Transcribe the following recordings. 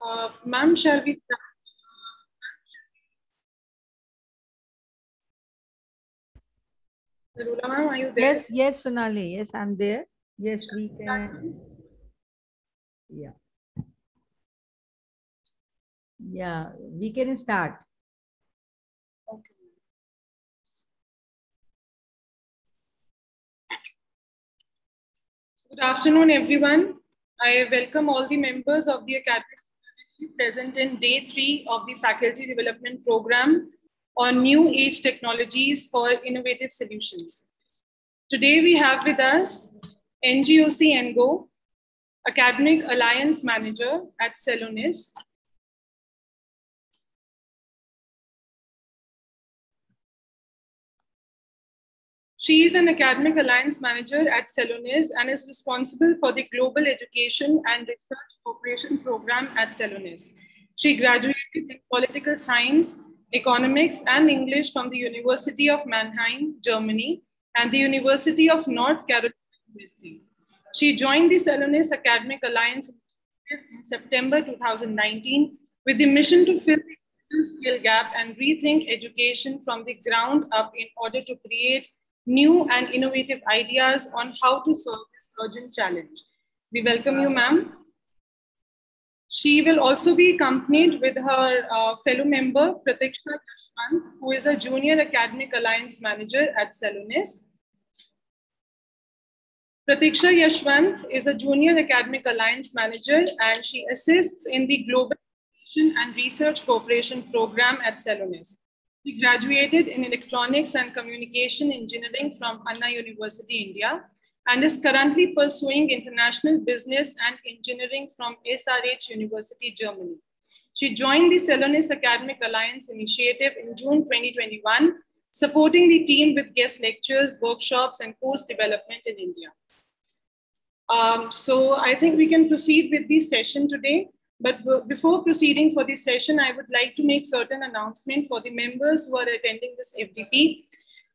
Uh, Ma'am, shall we start? Rula ma'am, are you there? Yes, yes, Sonali. Yes, I'm there. Yes, we can. Yeah. Yeah, we can start. Okay. Good afternoon, everyone. I welcome all the members of the academic community present in day three of the faculty development program on new age technologies for innovative solutions. Today we have with us NGOC Ngo, Academic Alliance Manager at Celonis, She is an academic alliance manager at Celonis and is responsible for the Global Education and Research Cooperation Program at Celonis. She graduated in political science, economics, and English from the University of Mannheim, Germany, and the University of North Carolina, USA. She joined the Celonis Academic Alliance in September 2019 with the mission to fill the skill gap and rethink education from the ground up in order to create new and innovative ideas on how to solve this urgent challenge. We welcome you, ma'am. She will also be accompanied with her uh, fellow member, Pratiksha Yashwant, who is a Junior Academic Alliance Manager at Celonis. Pratiksha Yashwant is a Junior Academic Alliance Manager and she assists in the Global and Research Cooperation Program at Celonis. He graduated in Electronics and Communication Engineering from Anna University, India, and is currently pursuing International Business and Engineering from SRH University, Germany. She joined the Celonis Academic Alliance initiative in June 2021, supporting the team with guest lectures, workshops, and course development in India. Um, so I think we can proceed with the session today. But before proceeding for this session, I would like to make certain announcement for the members who are attending this FDP.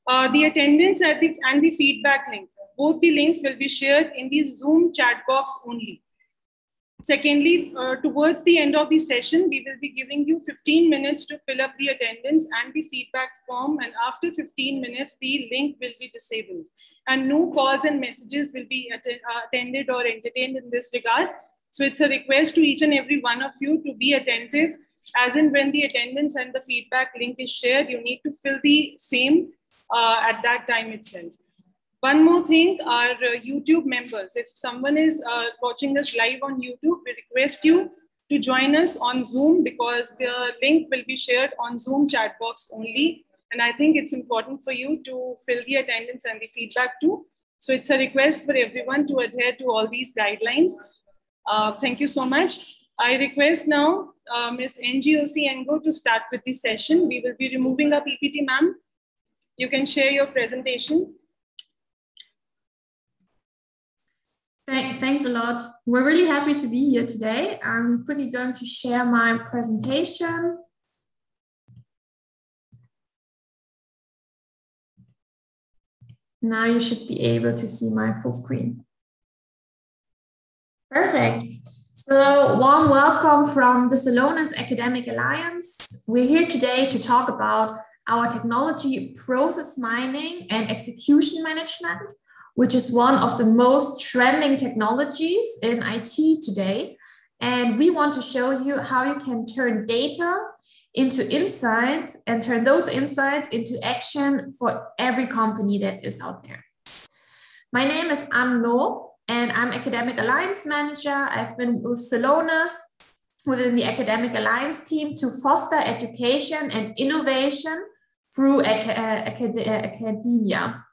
Uh, the attendance at the, and the feedback link, both the links will be shared in the Zoom chat box only. Secondly, uh, towards the end of the session, we will be giving you 15 minutes to fill up the attendance and the feedback form. And after 15 minutes, the link will be disabled. And no calls and messages will be att uh, attended or entertained in this regard. So it's a request to each and every one of you to be attentive as in when the attendance and the feedback link is shared, you need to fill the same uh, at that time itself. One more thing, our uh, YouTube members, if someone is uh, watching us live on YouTube, we request you to join us on Zoom because the link will be shared on Zoom chat box only. And I think it's important for you to fill the attendance and the feedback too. So it's a request for everyone to adhere to all these guidelines. Uh, thank you so much. I request now uh, Ms. NGOC Ngo to start with the session. We will be removing a PPT, ma'am. You can share your presentation. Thanks a lot. We're really happy to be here today. I'm quickly going to share my presentation. Now you should be able to see my full screen. Perfect. So warm welcome from the Celonis Academic Alliance. We're here today to talk about our technology process mining and execution management, which is one of the most trending technologies in IT today. And we want to show you how you can turn data into insights and turn those insights into action for every company that is out there. My name is Anne Lo, and I'm Academic Alliance Manager. I've been with Celonis within the Academic Alliance team to foster education and innovation through ac acad academia.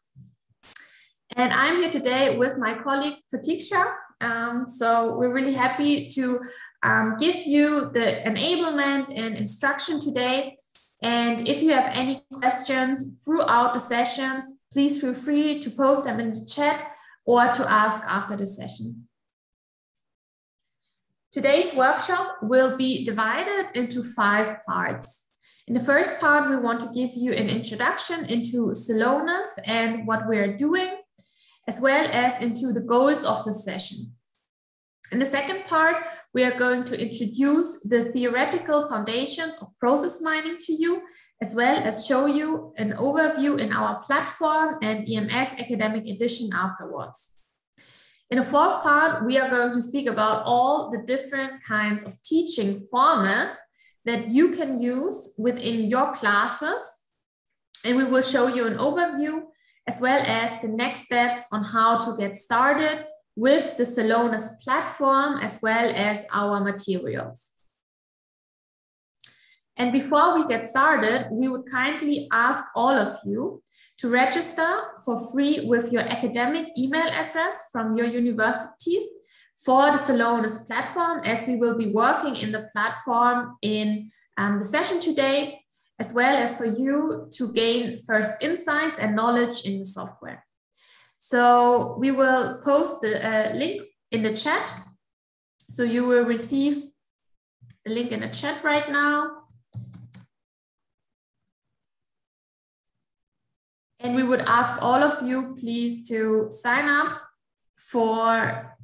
And I'm here today with my colleague Pratiksha. Um, so we're really happy to um, give you the enablement and instruction today. And if you have any questions throughout the sessions, please feel free to post them in the chat or to ask after the session. Today's workshop will be divided into five parts. In the first part, we want to give you an introduction into Celonis and what we're doing, as well as into the goals of the session. In the second part, we are going to introduce the theoretical foundations of process mining to you, as well as show you an overview in our platform and EMS academic edition afterwards. In the fourth part, we are going to speak about all the different kinds of teaching formats that you can use within your classes. And we will show you an overview as well as the next steps on how to get started with the Celonis platform as well as our materials. And before we get started, we would kindly ask all of you to register for free with your academic email address from your university for the Celonis platform, as we will be working in the platform in um, the session today, as well as for you to gain first insights and knowledge in the software. So we will post the uh, link in the chat. So you will receive a link in the chat right now. And we would ask all of you please to sign up for,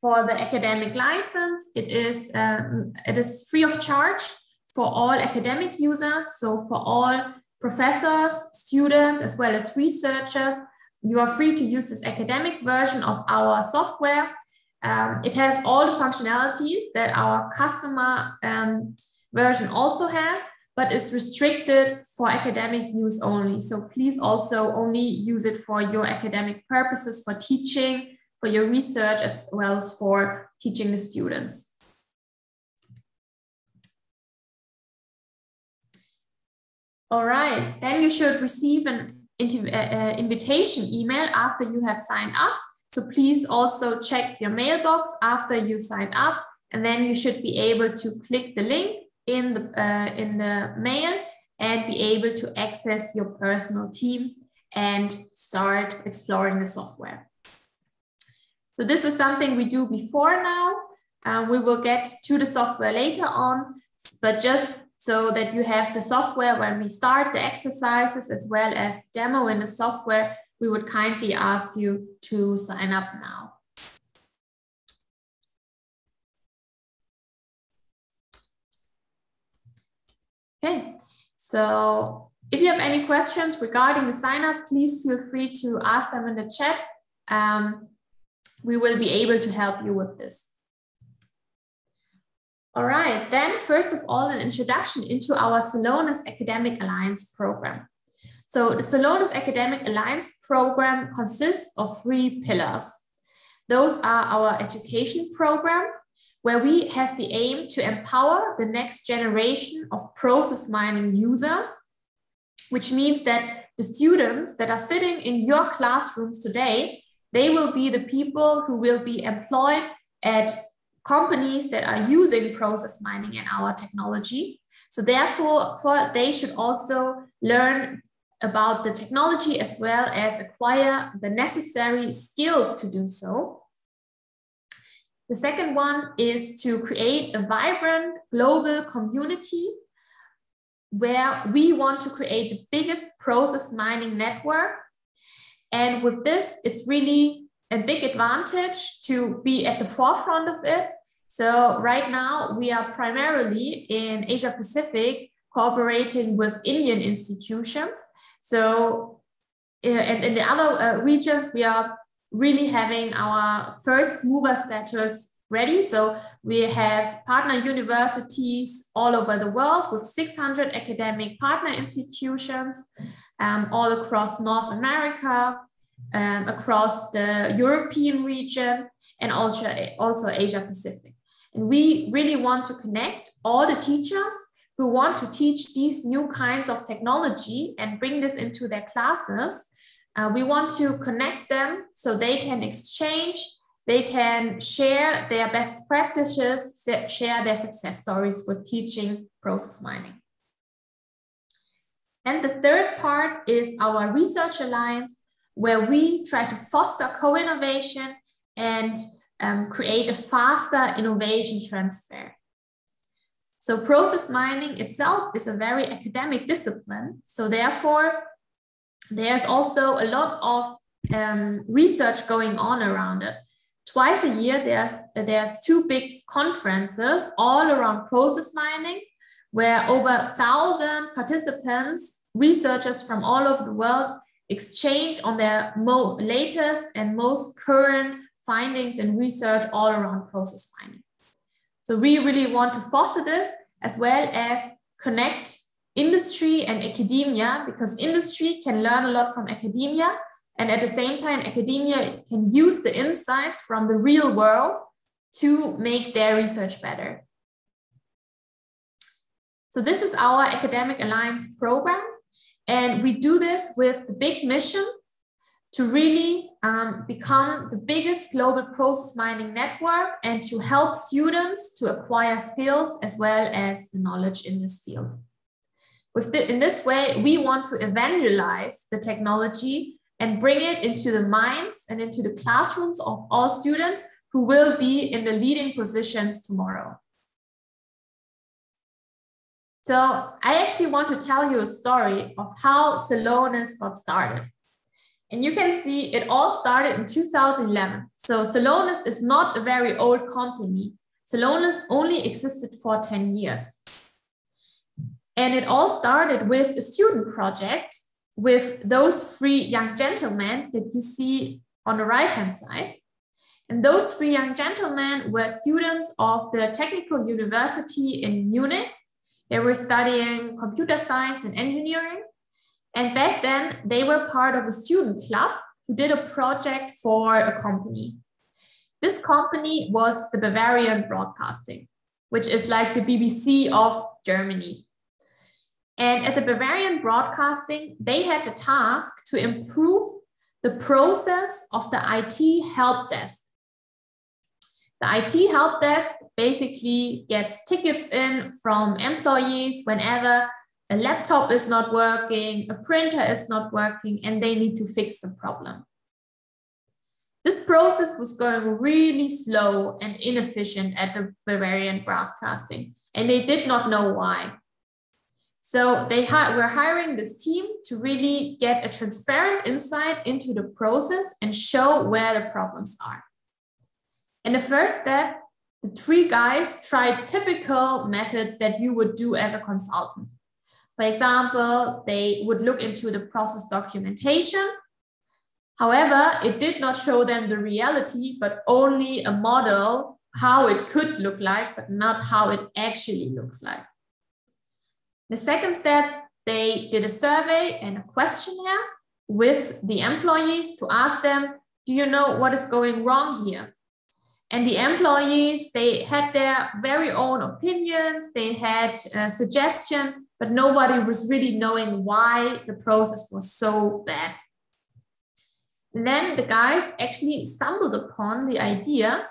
for the academic license. It is, um, it is free of charge for all academic users. So for all professors, students, as well as researchers, you are free to use this academic version of our software. Um, it has all the functionalities that our customer um, version also has but is restricted for academic use only. So please also only use it for your academic purposes, for teaching, for your research, as well as for teaching the students. All right, then you should receive an uh, uh, invitation email after you have signed up. So please also check your mailbox after you sign up, and then you should be able to click the link in the, uh, in the mail and be able to access your personal team and start exploring the software. So this is something we do before now. Uh, we will get to the software later on, but just so that you have the software when we start the exercises as well as demo in the software, we would kindly ask you to sign up now. Okay, so if you have any questions regarding the sign up, please feel free to ask them in the chat. Um, we will be able to help you with this. All right, then first of all, an introduction into our Celonis Academic Alliance program. So the Celonis Academic Alliance program consists of three pillars. Those are our education program, where we have the aim to empower the next generation of process mining users, which means that the students that are sitting in your classrooms today, they will be the people who will be employed at companies that are using process mining and our technology. So therefore, for, they should also learn about the technology as well as acquire the necessary skills to do so. The second one is to create a vibrant global community where we want to create the biggest process mining network. And with this, it's really a big advantage to be at the forefront of it. So right now we are primarily in Asia Pacific cooperating with Indian institutions. So uh, and in the other uh, regions, we are really having our first mover status ready. So we have partner universities all over the world with 600 academic partner institutions um, all across North America, um, across the European region, and also, also Asia Pacific. And we really want to connect all the teachers who want to teach these new kinds of technology and bring this into their classes uh, we want to connect them so they can exchange, they can share their best practices, share their success stories with teaching process mining. And the third part is our research alliance, where we try to foster co-innovation and um, create a faster innovation transfer. So process mining itself is a very academic discipline. So therefore, there's also a lot of um, research going on around it. twice a year, there's, there's two big conferences all around process mining, where over a thousand participants, researchers from all over the world, exchange on their latest and most current findings and research all around process mining. So we really want to foster this as well as connect industry and academia because industry can learn a lot from academia and at the same time, academia can use the insights from the real world to make their research better. So this is our Academic Alliance program. And we do this with the big mission to really um, become the biggest global process mining network and to help students to acquire skills as well as the knowledge in this field. With the, in this way, we want to evangelize the technology and bring it into the minds and into the classrooms of all students who will be in the leading positions tomorrow. So I actually want to tell you a story of how Celonis got started. And you can see it all started in 2011. So Celonis is not a very old company. Celonis only existed for 10 years. And it all started with a student project with those three young gentlemen that you see on the right hand side. And those three young gentlemen were students of the Technical University in Munich. They were studying computer science and engineering. And back then, they were part of a student club who did a project for a company. This company was the Bavarian Broadcasting, which is like the BBC of Germany. And at the Bavarian Broadcasting, they had the task to improve the process of the IT help desk. The IT help desk basically gets tickets in from employees whenever a laptop is not working, a printer is not working, and they need to fix the problem. This process was going really slow and inefficient at the Bavarian Broadcasting, and they did not know why. So they we're hiring this team to really get a transparent insight into the process and show where the problems are. In the first step, the three guys tried typical methods that you would do as a consultant. For example, they would look into the process documentation. However, it did not show them the reality, but only a model how it could look like, but not how it actually looks like. The second step, they did a survey and a questionnaire with the employees to ask them, do you know what is going wrong here? And the employees, they had their very own opinions, they had a suggestion, but nobody was really knowing why the process was so bad. And then the guys actually stumbled upon the idea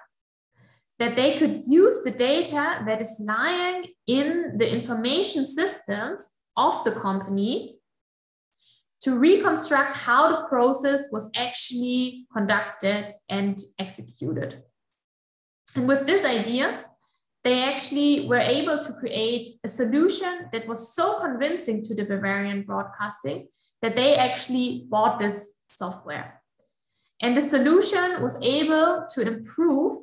that they could use the data that is lying in the information systems of the company to reconstruct how the process was actually conducted and executed. And with this idea, they actually were able to create a solution that was so convincing to the Bavarian Broadcasting that they actually bought this software. And the solution was able to improve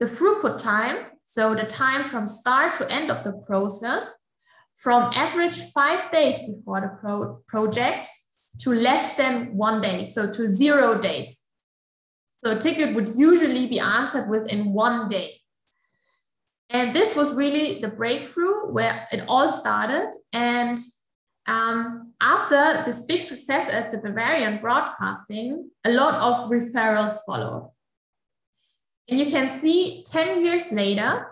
the throughput time, so the time from start to end of the process, from average five days before the pro project to less than one day, so to zero days. So a ticket would usually be answered within one day. And this was really the breakthrough where it all started. And um, after this big success at the Bavarian Broadcasting, a lot of referrals followed. And you can see 10 years later,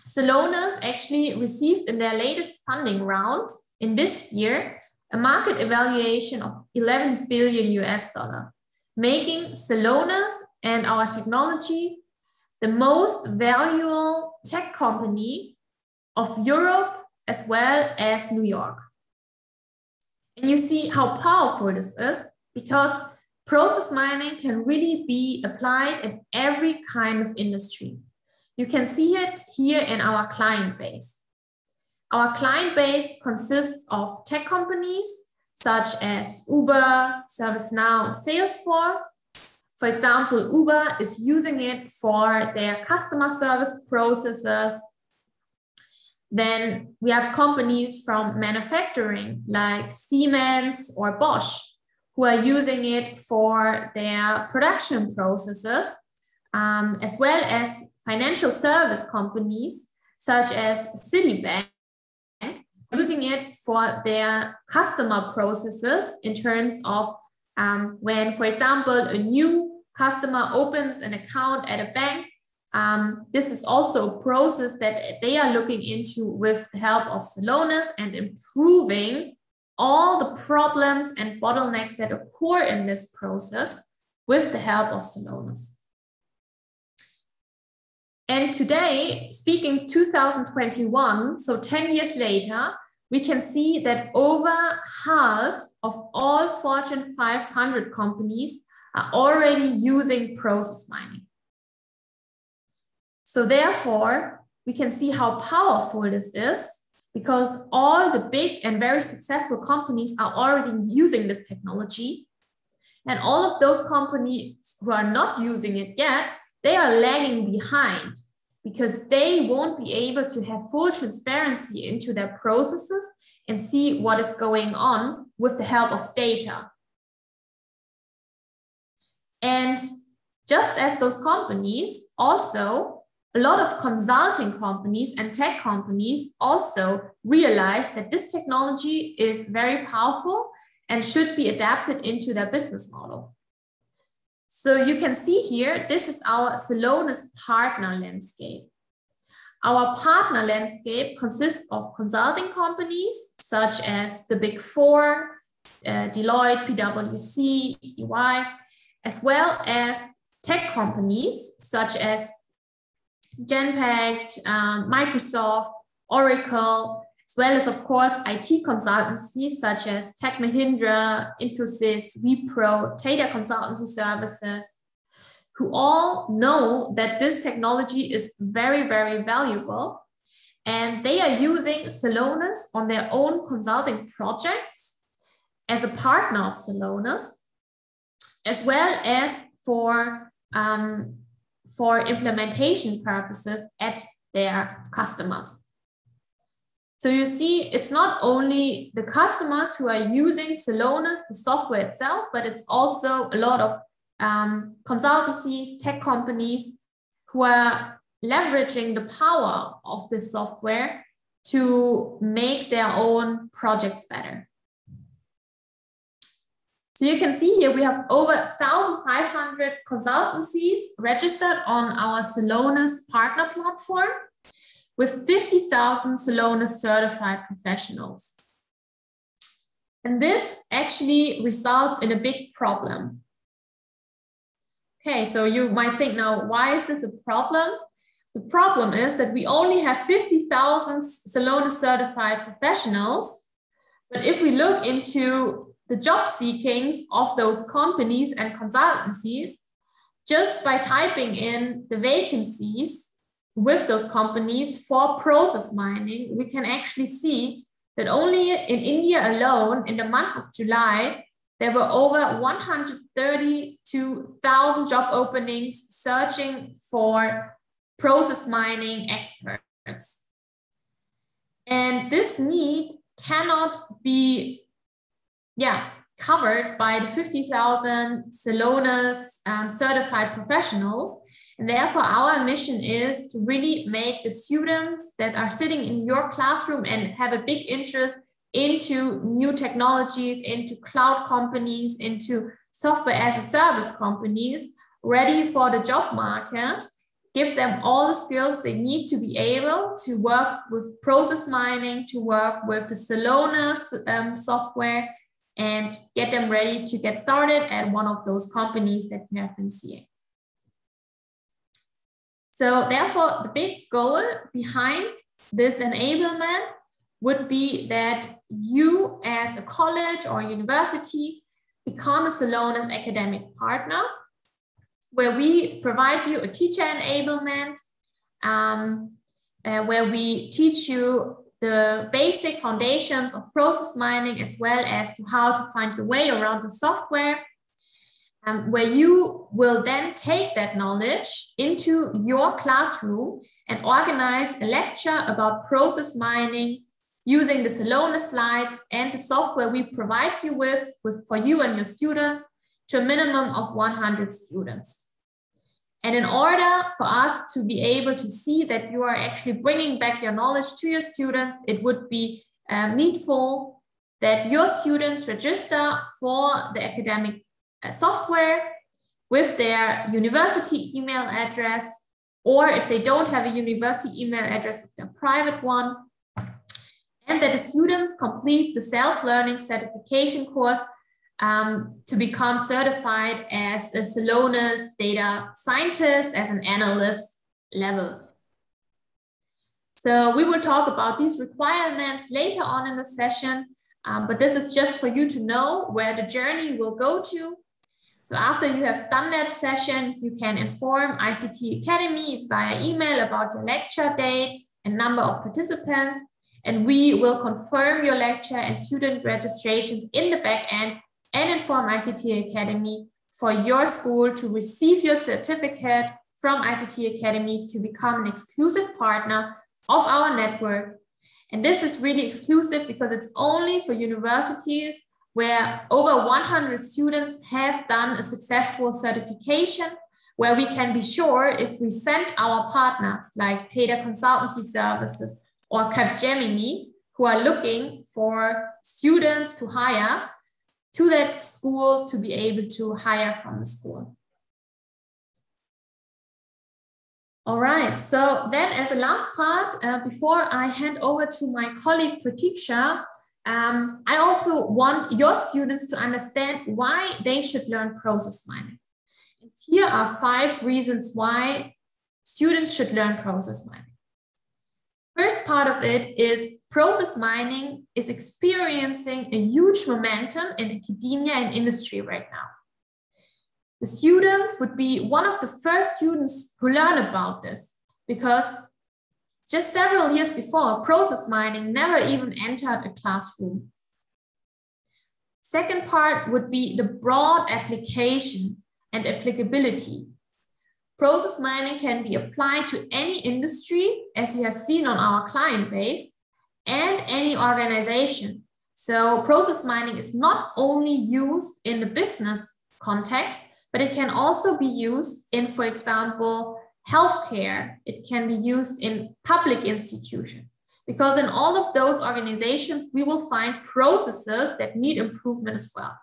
Celonis actually received in their latest funding round in this year a market evaluation of 11 billion US dollar, making Celonis and our technology the most valuable tech company of Europe as well as New York. And you see how powerful this is because Process mining can really be applied in every kind of industry. You can see it here in our client base. Our client base consists of tech companies such as Uber, ServiceNow, Salesforce, For example, Uber is using it for their customer service processes. Then we have companies from manufacturing like Siemens or Bosch who are using it for their production processes, um, as well as financial service companies such as Citibank using it for their customer processes in terms of um, when, for example, a new customer opens an account at a bank, um, this is also a process that they are looking into with the help of Celonis and improving all the problems and bottlenecks that occur in this process with the help of Celonis. And today, speaking 2021, so 10 years later, we can see that over half of all Fortune 500 companies are already using process mining. So therefore, we can see how powerful this is because all the big and very successful companies are already using this technology. And all of those companies who are not using it yet, they are lagging behind because they won't be able to have full transparency into their processes and see what is going on with the help of data. And just as those companies, also a lot of consulting companies and tech companies also realize that this technology is very powerful and should be adapted into their business model. So you can see here, this is our Celonis partner landscape. Our partner landscape consists of consulting companies such as the Big Four, uh, Deloitte, PwC, EY, as well as tech companies such as Genpact, um, Microsoft, Oracle, as well as, of course, IT consultancies such as Tech Mahindra, Infosys, Wipro, Tata Consultancy Services, who all know that this technology is very, very valuable. And they are using Celonis on their own consulting projects as a partner of Celonis, as well as for, um, for implementation purposes at their customers. So you see, it's not only the customers who are using Celonis, the software itself, but it's also a lot of um, consultancies, tech companies who are leveraging the power of this software to make their own projects better. So you can see here we have over 1,500 consultancies registered on our Celonis partner platform with 50,000 Celonis certified professionals. And this actually results in a big problem. Okay, so you might think now, why is this a problem? The problem is that we only have 50,000 Celonis certified professionals. But if we look into the job seekings of those companies and consultancies, just by typing in the vacancies with those companies for process mining, we can actually see that only in India alone, in the month of July, there were over 132,000 job openings searching for process mining experts. And this need cannot be yeah, covered by the 50,000 Celonis um, certified professionals. And therefore, our mission is to really make the students that are sitting in your classroom and have a big interest into new technologies, into cloud companies, into software as a service companies ready for the job market, give them all the skills they need to be able to work with process mining, to work with the Celonis um, software, and get them ready to get started at one of those companies that you have been seeing. So therefore, the big goal behind this enablement would be that you as a college or university become a Celonis academic partner where we provide you a teacher enablement, um, uh, where we teach you the basic foundations of process mining as well as to how to find your way around the software um, where you will then take that knowledge into your classroom and organize a lecture about process mining using the Celonis slides and the software we provide you with, with for you and your students to a minimum of 100 students. And in order for us to be able to see that you are actually bringing back your knowledge to your students, it would be um, needful that your students register for the academic uh, software with their university email address, or if they don't have a university email address, with their private one, and that the students complete the self-learning certification course um, to become certified as a Celonis data scientist, as an analyst level. So we will talk about these requirements later on in the session, um, but this is just for you to know where the journey will go to. So after you have done that session, you can inform ICT Academy via email about your lecture date and number of participants. And we will confirm your lecture and student registrations in the back end and inform ICT Academy for your school to receive your certificate from ICT Academy to become an exclusive partner of our network. And this is really exclusive because it's only for universities where over 100 students have done a successful certification where we can be sure if we send our partners like Tata Consultancy Services or Capgemini who are looking for students to hire to that school to be able to hire from the school. All right, so then as a last part, uh, before I hand over to my colleague Pratiksha, um, I also want your students to understand why they should learn process mining. And here are five reasons why students should learn process mining. First part of it is process mining is experiencing a huge momentum in academia and industry right now. The students would be one of the first students who learn about this because just several years before, process mining never even entered a classroom. Second part would be the broad application and applicability. Process mining can be applied to any industry, as you have seen on our client base, and any organization. So process mining is not only used in the business context, but it can also be used in, for example, healthcare. It can be used in public institutions because in all of those organizations, we will find processes that need improvement as well.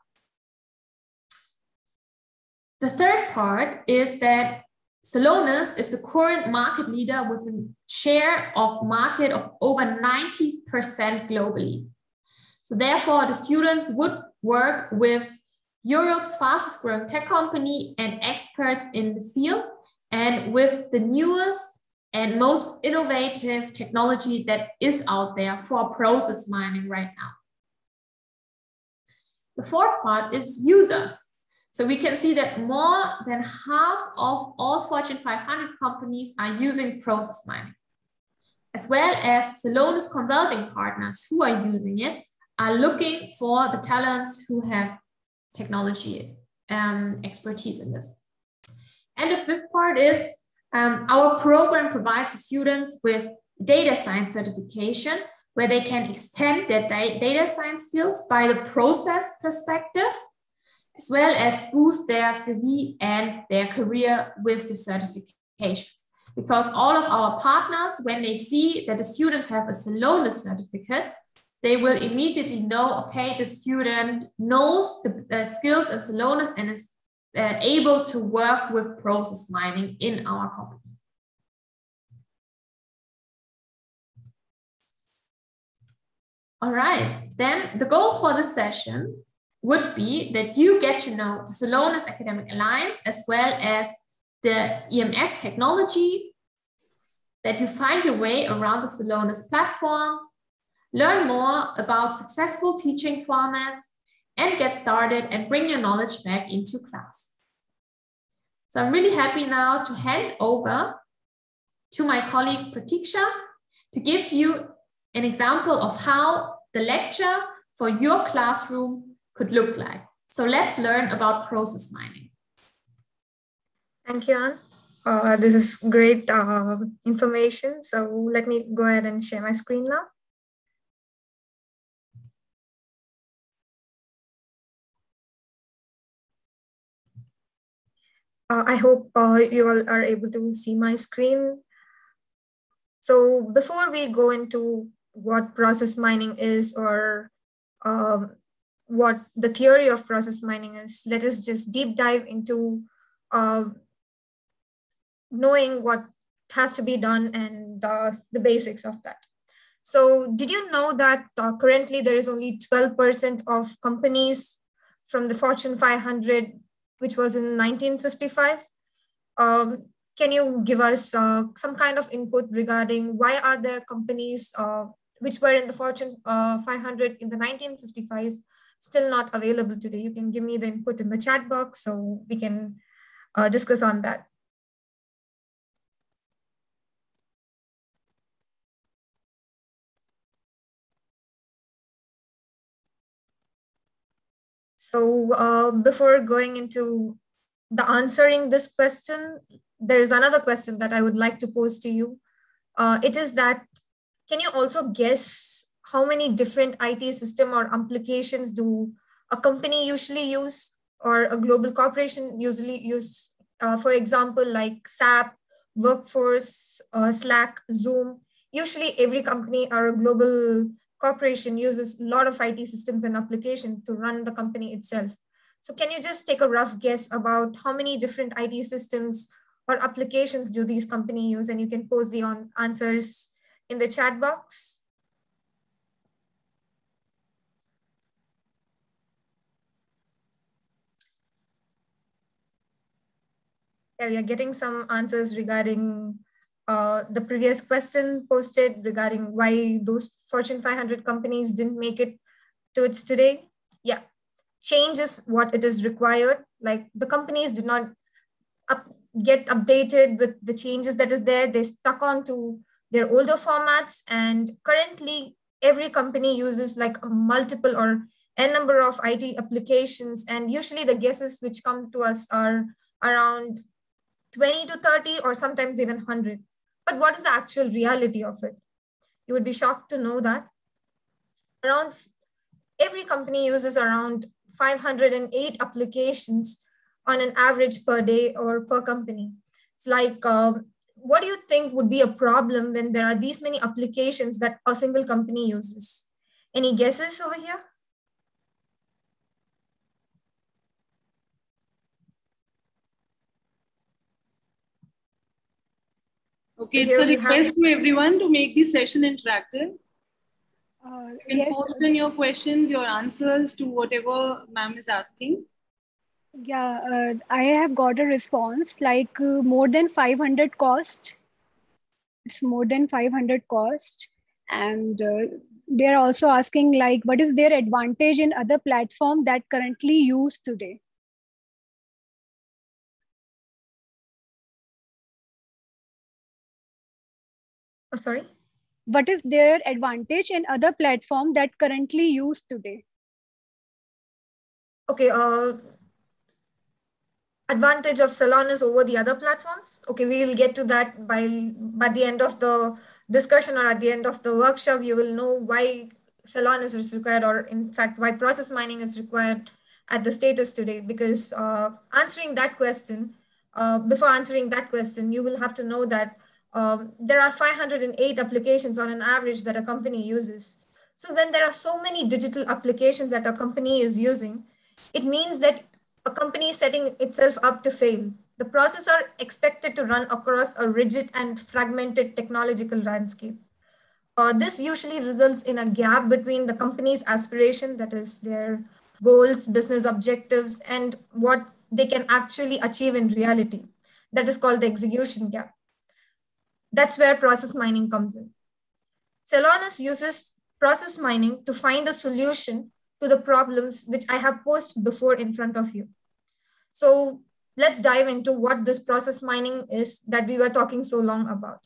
The third part is that Celonis is the current market leader with a share of market of over 90% globally. So therefore, the students would work with Europe's fastest growing tech company and experts in the field and with the newest and most innovative technology that is out there for process mining right now. The fourth part is users. So we can see that more than half of all Fortune 500 companies are using process mining, as well as Celonis consulting partners who are using it are looking for the talents who have technology um, expertise in this. And the fifth part is um, our program provides students with data science certification where they can extend their data science skills by the process perspective, as well as boost their CV and their career with the certifications. Because all of our partners, when they see that the students have a Celonis certificate, they will immediately know, okay, the student knows the uh, skills in Celonis and is uh, able to work with process mining in our company. All right, then the goals for this session would be that you get to know the Celonis Academic Alliance as well as the EMS technology, that you find your way around the Celonis platforms, learn more about successful teaching formats, and get started and bring your knowledge back into class. So I'm really happy now to hand over to my colleague Pratiksha to give you an example of how the lecture for your classroom could look like. So let's learn about process mining. Thank you, Anne. Uh, this is great uh, information. So let me go ahead and share my screen now. Uh, I hope uh, you all are able to see my screen. So before we go into what process mining is or um, what the theory of process mining is, let us just deep dive into uh, knowing what has to be done and uh, the basics of that. So did you know that uh, currently there is only 12% of companies from the Fortune 500, which was in 1955? Um, can you give us uh, some kind of input regarding why are there companies uh, which were in the Fortune uh, 500 in the 1955s still not available today? You can give me the input in the chat box so we can uh, discuss on that. So uh, before going into the answering this question, there is another question that I would like to pose to you. Uh, it is that, can you also guess how many different IT system or applications do a company usually use or a global corporation usually use? Uh, for example, like SAP, Workforce, uh, Slack, Zoom. Usually every company or a global corporation uses a lot of IT systems and application to run the company itself. So can you just take a rough guess about how many different IT systems or applications do these companies use? And you can post the on answers in the chat box. Yeah, we are getting some answers regarding uh, the previous question posted regarding why those Fortune 500 companies didn't make it to its today. Yeah, change is what it is required. Like the companies did not up, get updated with the changes that is there. They stuck on to their older formats. And currently every company uses like a multiple or a number of IT applications. And usually the guesses which come to us are around 20 to 30 or sometimes even 100. But what is the actual reality of it? You would be shocked to know that around every company uses around 508 applications on an average per day or per company. It's like, um, what do you think would be a problem when there are these many applications that a single company uses? Any guesses over here? Okay, so it's a request have... to everyone to make this session interactive. Uh, you can yes. post in your questions, your answers to whatever ma'am is asking. Yeah, uh, I have got a response like uh, more than 500 cost. It's more than 500 cost. And uh, they're also asking like, what is their advantage in other platform that currently used today? Oh, sorry? what is their advantage in other platform that currently used today? Okay uh advantage of Celonis over the other platforms. Okay we will get to that by by the end of the discussion or at the end of the workshop. You will know why Celonis is required or in fact why process mining is required at the status today. Because uh, answering that question uh, before answering that question you will have to know that um, there are 508 applications on an average that a company uses. So when there are so many digital applications that a company is using, it means that a company is setting itself up to fail. The processes are expected to run across a rigid and fragmented technological landscape. Uh, this usually results in a gap between the company's aspiration, that is their goals, business objectives, and what they can actually achieve in reality. That is called the execution gap. That's where process mining comes in. Celonis uses process mining to find a solution to the problems which I have posed before in front of you. So let's dive into what this process mining is that we were talking so long about.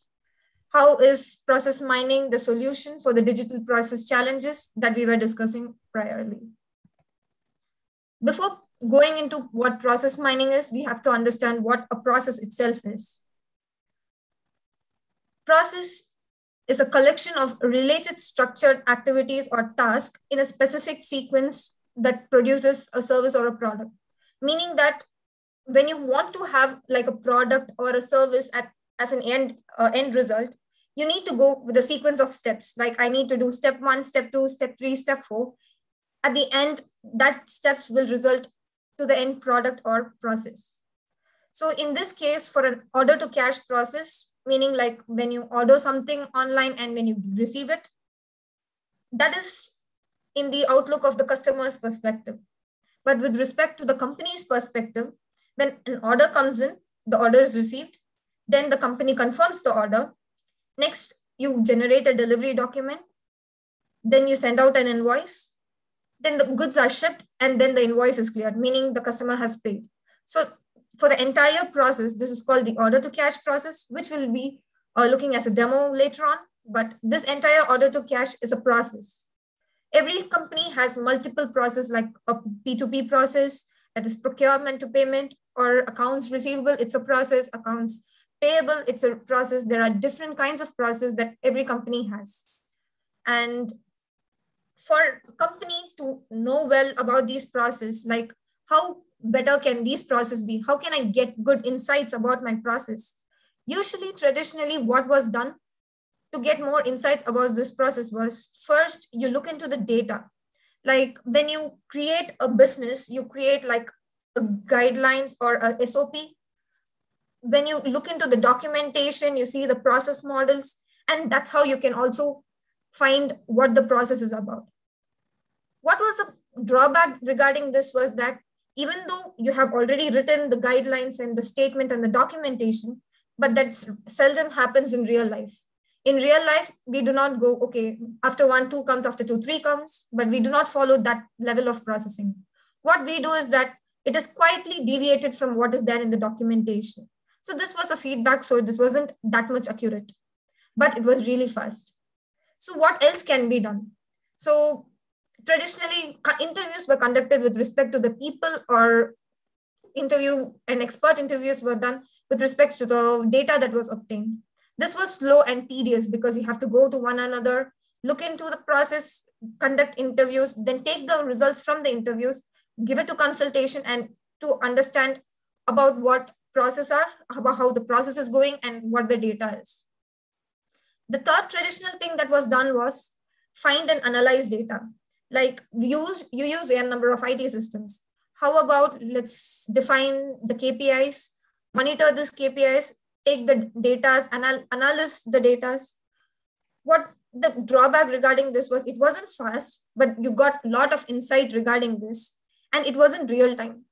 How is process mining the solution for the digital process challenges that we were discussing priorly? Before going into what process mining is, we have to understand what a process itself is. Process is a collection of related structured activities or tasks in a specific sequence that produces a service or a product. Meaning that when you want to have like a product or a service at, as an end, uh, end result, you need to go with a sequence of steps. Like I need to do step one, step two, step three, step four. At the end, that steps will result to the end product or process. So in this case, for an order to cash process, meaning like when you order something online and when you receive it, that is in the outlook of the customer's perspective. But with respect to the company's perspective, when an order comes in, the order is received, then the company confirms the order. Next, you generate a delivery document, then you send out an invoice, then the goods are shipped and then the invoice is cleared, meaning the customer has paid. So for the entire process, this is called the order to cash process, which will be uh, looking as a demo later on. But this entire order to cash is a process. Every company has multiple process like a P2P process, that is procurement to payment or accounts receivable, it's a process, accounts payable, it's a process. There are different kinds of process that every company has. And for a company to know well about these process, like how better can these process be? How can I get good insights about my process? Usually, traditionally, what was done to get more insights about this process was first you look into the data. Like when you create a business, you create like a guidelines or a SOP. When you look into the documentation, you see the process models, and that's how you can also find what the process is about. What was the drawback regarding this was that even though you have already written the guidelines and the statement and the documentation, but that seldom happens in real life. In real life, we do not go, okay, after one, two comes, after two, three comes, but we do not follow that level of processing. What we do is that it is quietly deviated from what is there in the documentation. So this was a feedback, so this wasn't that much accurate, but it was really fast. So what else can be done? So traditionally, interviews were conducted with respect to the people or interview and expert interviews were done with respect to the data that was obtained. This was slow and tedious because you have to go to one another, look into the process, conduct interviews, then take the results from the interviews, give it to consultation and to understand about what process are, about how the process is going and what the data is. The third traditional thing that was done was find and analyze data. Like you use, you use a number of IT systems. How about let's define the KPIs, monitor these KPIs, take the data, anal analyze the data. What the drawback regarding this was it wasn't fast, but you got a lot of insight regarding this and it wasn't real time.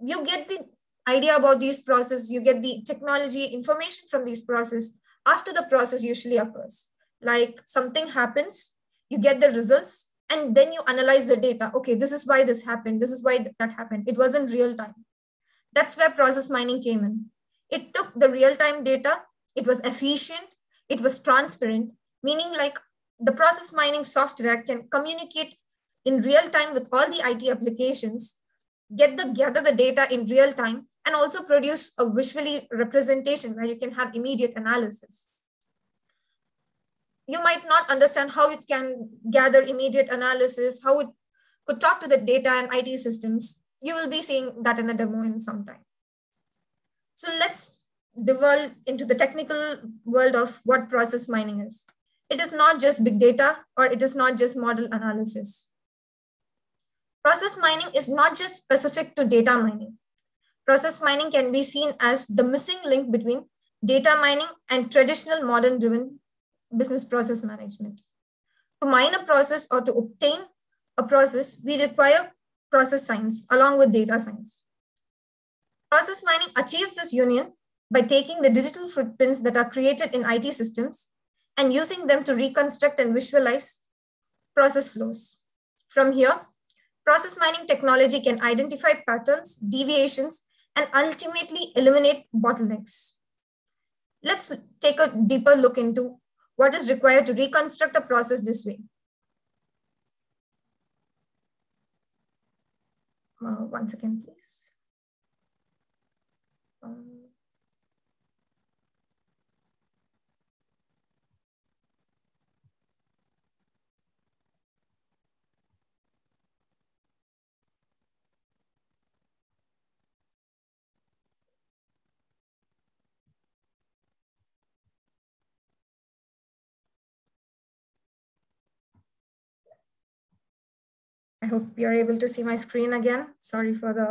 You get the idea about these processes, you get the technology information from these processes after the process usually occurs. Like something happens, you get the results, and then you analyze the data. Okay, this is why this happened. This is why that happened. It wasn't real time. That's where process mining came in. It took the real time data. It was efficient. It was transparent, meaning like the process mining software can communicate in real time with all the IT applications, get the gather the data in real time, and also produce a visually representation where you can have immediate analysis you might not understand how it can gather immediate analysis, how it could talk to the data and IT systems. You will be seeing that in a demo in some time. So let's delve into the technical world of what process mining is. It is not just big data or it is not just model analysis. Process mining is not just specific to data mining. Process mining can be seen as the missing link between data mining and traditional model driven business process management. To mine a process or to obtain a process, we require process science along with data science. Process mining achieves this union by taking the digital footprints that are created in IT systems and using them to reconstruct and visualize process flows. From here, process mining technology can identify patterns, deviations, and ultimately eliminate bottlenecks. Let's take a deeper look into what is required to reconstruct a process this way. Uh, one second, please. Um, I hope you're able to see my screen again. Sorry for the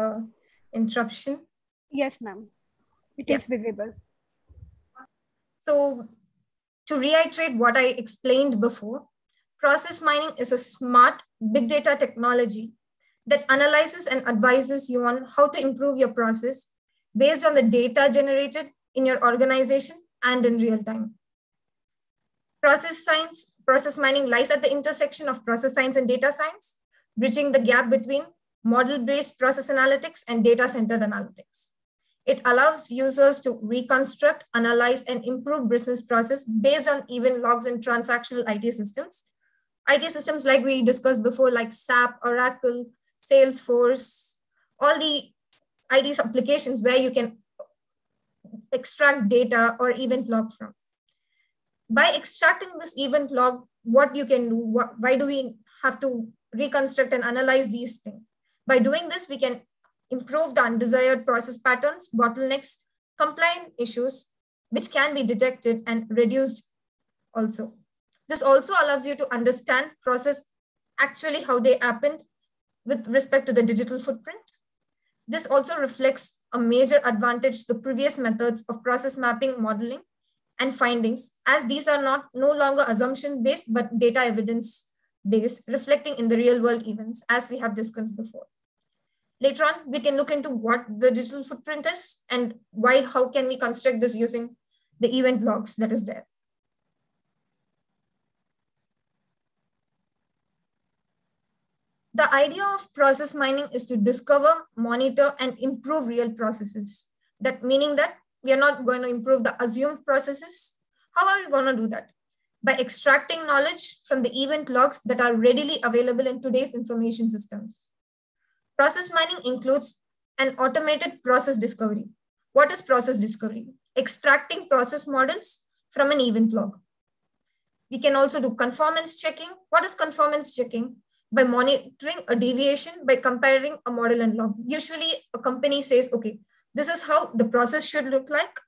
interruption. Yes, ma'am. It Yeah. is visible. So to reiterate what I explained before, process mining is a smart big data technology that analyzes and advises you on how to improve your process based on the data generated in your organization and in real time. Process science, process mining lies at the intersection of process science and data science, bridging the gap between model-based process analytics and data-centered analytics. It allows users to reconstruct, analyze, and improve business process based on event logs and transactional IT systems. IT systems like we discussed before, like SAP, Oracle, Salesforce, all the IT applications where you can extract data or event log from. By extracting this event log, what you can do, what, why do we have to reconstruct and analyze these things? By doing this, we can improve the undesired process patterns, bottlenecks, compliance issues, which can be detected and reduced also. This also allows you to understand process actually how they happened with respect to the digital footprint. This also reflects a major advantage to the previous methods of process mapping, modeling, and findings, as these are not no longer assumption-based, but data evidence based, reflecting in the real world events, as we have discussed before. Later on, we can look into what the digital footprint is and why, how can we construct this using the event logs that is there. The idea of process mining is to discover, monitor, and improve real processes. That meaning that we are not going to improve the assumed processes. How are we going to do that? By extracting knowledge from the event logs that are readily available in today's information systems. Process mining includes an automated process discovery. What is process discovery? Extracting process models from an event log. We can also do conformance checking. What is conformance checking? By monitoring a deviation by comparing a model and log. Usually a company says, okay, this is how the process should look like.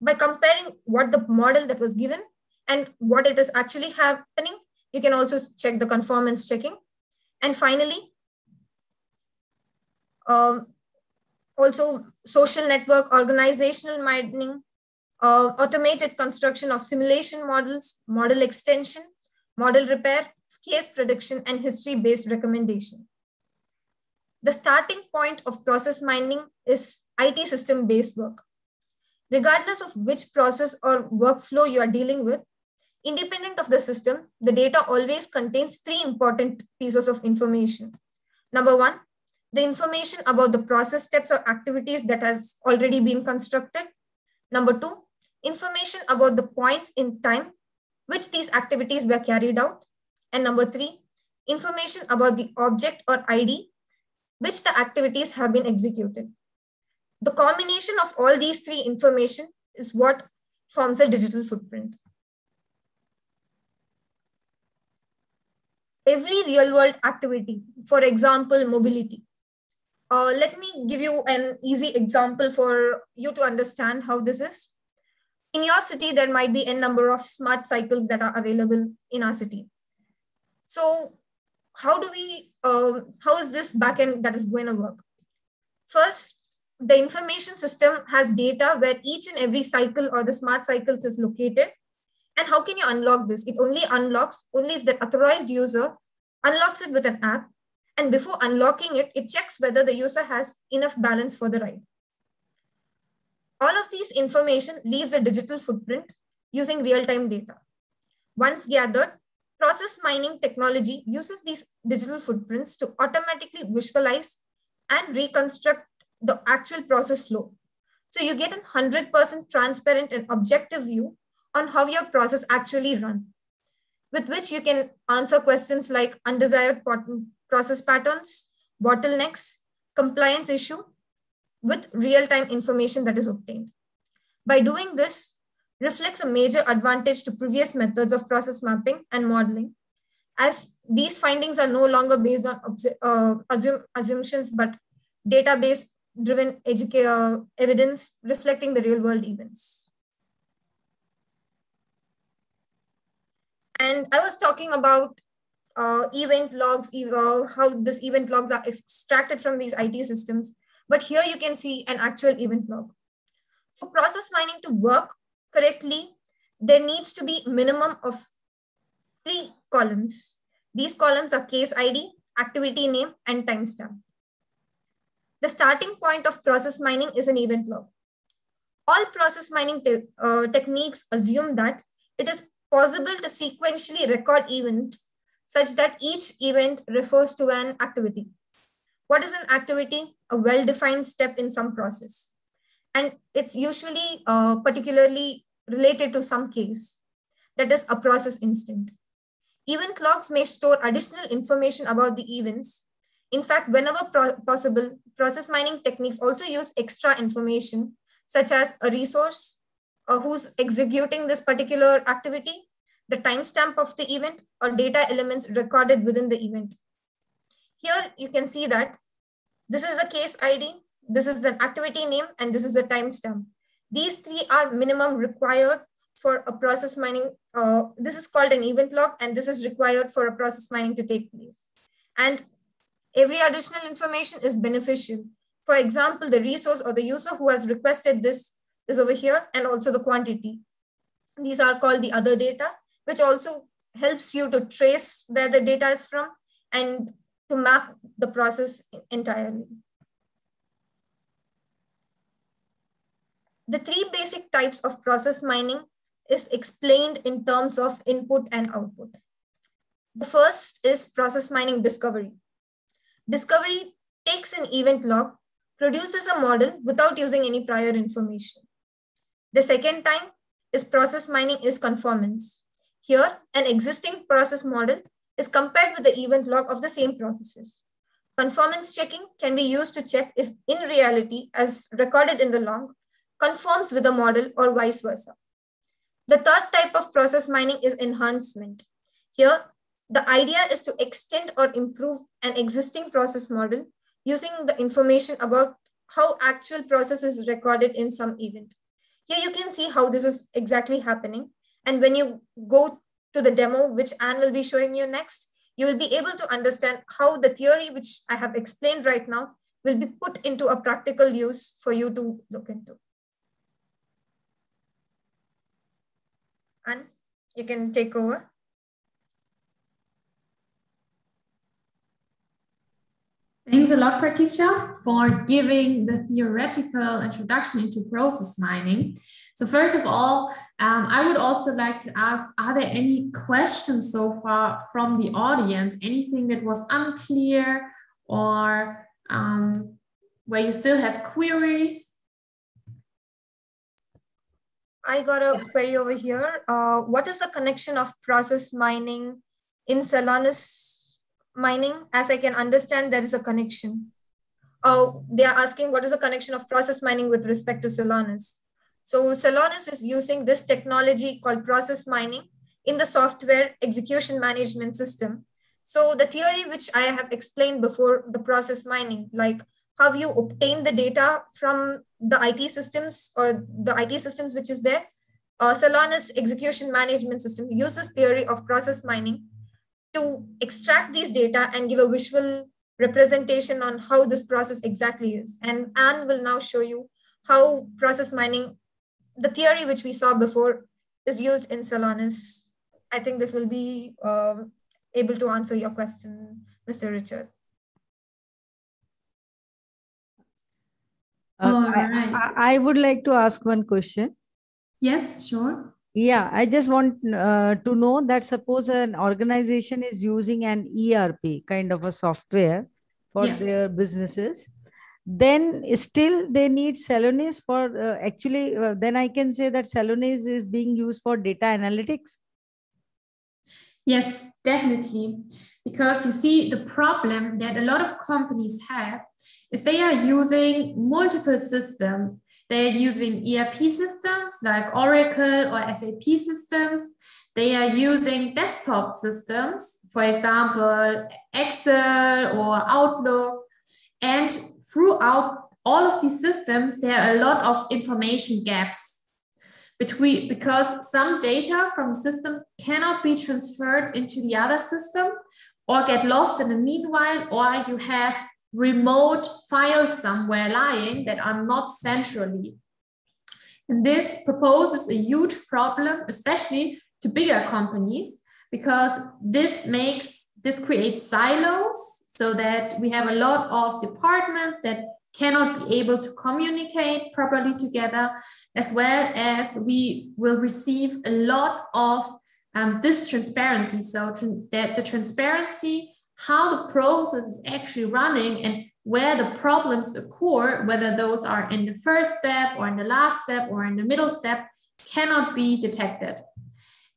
By comparing what the model that was given and what it is actually happening, you can also check the conformance checking. And finally, um, also social network organizational mining, uh, automated construction of simulation models, model extension, model repair, case prediction, and history-based recommendation. The starting point of process mining is IT system-based work. Regardless of which process or workflow you are dealing with, independent of the system, the data always contains three important pieces of information. Number one, the information about the process steps or activities that has already been constructed. Number two, information about the points in time which these activities were carried out. And number three, information about the object or ID which the activities have been executed. The combination of all these three information is what forms a digital footprint. Every real world activity, for example, mobility, uh, let me give you an easy example for you to understand how this is. In your city, there might be a number of smart cycles that are available in our city. So how do we, uh, how is this backend that is going to work? First, the information system has data where each and every cycle or the smart cycles is located. And how can you unlock this? It only unlocks only if the authorized user unlocks it with an app and before unlocking it, it checks whether the user has enough balance for the ride. All of these information leaves a digital footprint using real-time data. Once gathered, process mining technology uses these digital footprints to automatically visualize and reconstruct the actual process flow. So you get a 100% transparent and objective view on how your process actually run, with which you can answer questions like undesired process patterns, bottlenecks, compliance issue with real-time information that is obtained. By doing this, reflects a major advantage to previous methods of process mapping and modeling, as these findings are no longer based on uh, assume, assumptions, but database driven uh, evidence reflecting the real world events. And I was talking about uh, event logs, uh, how this event logs are extracted from these IT systems. But here you can see an actual event log. For process mining to work correctly, there needs to be minimum of three columns. These columns are case ID, activity name, and timestamp. The starting point of process mining is an event log. All process mining te uh, techniques assume that it is possible to sequentially record events such that each event refers to an activity. What is an activity? A well-defined step in some process. And it's usually uh, particularly related to some case, that is a process instance. Event logs may store additional information about the events. In fact, whenever pro possible, process mining techniques also use extra information, such as a resource, or who's executing this particular activity, the timestamp of the event, or data elements recorded within the event. Here you can see that this is the case ID, this is the activity name, and this is the timestamp. These three are minimum required for a process mining. Uh, this is called an event log, and this is required for a process mining to take place. And every additional information is beneficial. For example, the resource or the user who has requested this is over here, and also the quantity. These are called the other data, which also helps you to trace where the data is from and to map the process entirely. The three basic types of process mining is explained in terms of input and output. The first is process mining discovery. Discovery takes an event log, produces a model without using any prior information. The second time is process mining is conformance. Here, an existing process model is compared with the event log of the same processes. Conformance checking can be used to check if in reality, as recorded in the log, conforms with the model or vice versa. The third type of process mining is enhancement. Here, the idea is to extend or improve an existing process model using the information about how actual process is recorded in some event. Here you can see how this is exactly happening. And when you go to the demo, which Anne will be showing you next, you will be able to understand how the theory, which I have explained right now, will be put into a practical use for you to look into. And you can take over. Thanks a lot, Prateeksha, for giving the theoretical introduction into process mining. So first of all, um, I would also like to ask, are there any questions so far from the audience? Anything that was unclear or um, where you still have queries? I got a query over here. Uh, what is the connection of process mining in Celonis mining, as I can understand, there is a connection. Oh, they are asking what is the connection of process mining with respect to Celonis. So Celonis is using this technology called process mining in the software execution management system. So the theory which I have explained before the process mining, like how you obtain the data from the IT systems or the IT systems which is there, uh, Celonis execution management system uses theory of process mining to extract these data and give a visual representation on how this process exactly is. And Anne will now show you how process mining, the theory which we saw before, is used in Celonis. I think this will be uh, able to answer your question, Mr. Richard. Uh, I, I, would like to ask one question. Yes, sure. Yeah, I just want uh, to know that suppose an organization is using an ERP kind of a software for yeah. their businesses, then still they need Celonis for uh, actually, uh, then I can say that Celonis is being used for data analytics. Yes, definitely. Because you see, the problem that a lot of companies have is they are using multiple systems. They're using ERP systems like Oracle or SAP systems. They are using desktop systems, for example, Excel or Outlook. And throughout all of these systems, there are a lot of information gaps between because some data from the system cannot be transferred into the other system or get lost in the meanwhile, or you have remote files somewhere lying that are not centrally. And this proposes a huge problem, especially to bigger companies, because this makes, this creates silos so that we have a lot of departments that cannot be able to communicate properly together, as well as we will receive a lot of um, this transparency. So that the transparency, how the process is actually running and where the problems occur, whether those are in the first step or in the last step or in the middle step, cannot be detected.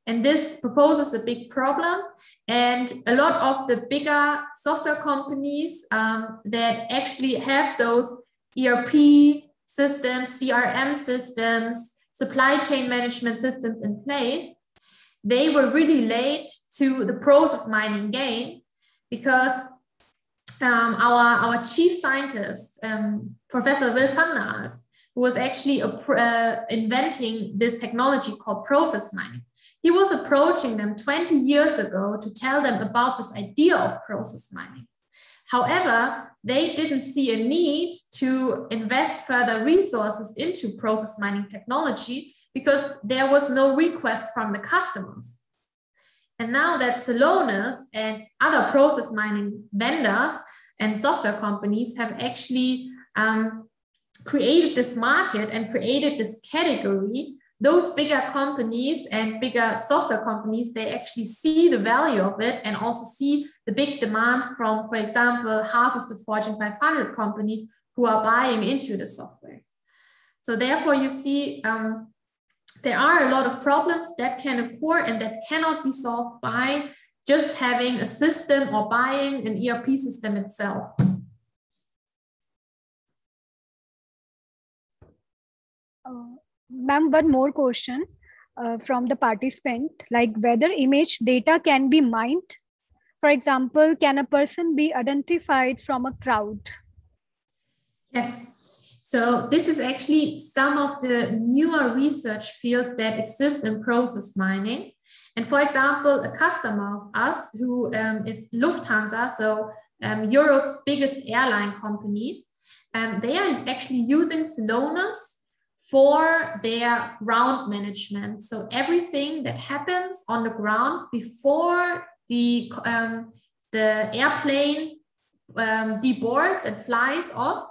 And this proposes a big problem. And a lot of the bigger software companies um, that actually have those ERP systems, CRM systems, supply chain management systems in place, they were really late to the process mining game because um, our, our chief scientist, um, Professor Will van der Aalst, who was actually uh, inventing this technology called process mining, he was approaching them 20 years ago to tell them about this idea of process mining. However, they didn't see a need to invest further resources into process mining technology because there was no request from the customers. And now that Celonis and other process mining vendors and software companies have actually um, created this market and created this category, those bigger companies and bigger software companies, they actually see the value of it and also see the big demand from, for example, half of the Fortune 500 companies who are buying into the software. So therefore you see um, there are a lot of problems that can occur and that cannot be solved by just having a system or buying an ERP system itself. Uh, Ma'am, one more question uh, from the participant, like whether image data can be mined. For example, can a person be identified from a crowd? Yes, so this is actually some of the newer research fields that exist in process mining. And for example, a customer of us who um, is Lufthansa, so um, Europe's biggest airline company, um, they are actually using Celonis for their ground management. So everything that happens on the ground before the, um, the airplane um, deboards and flies off,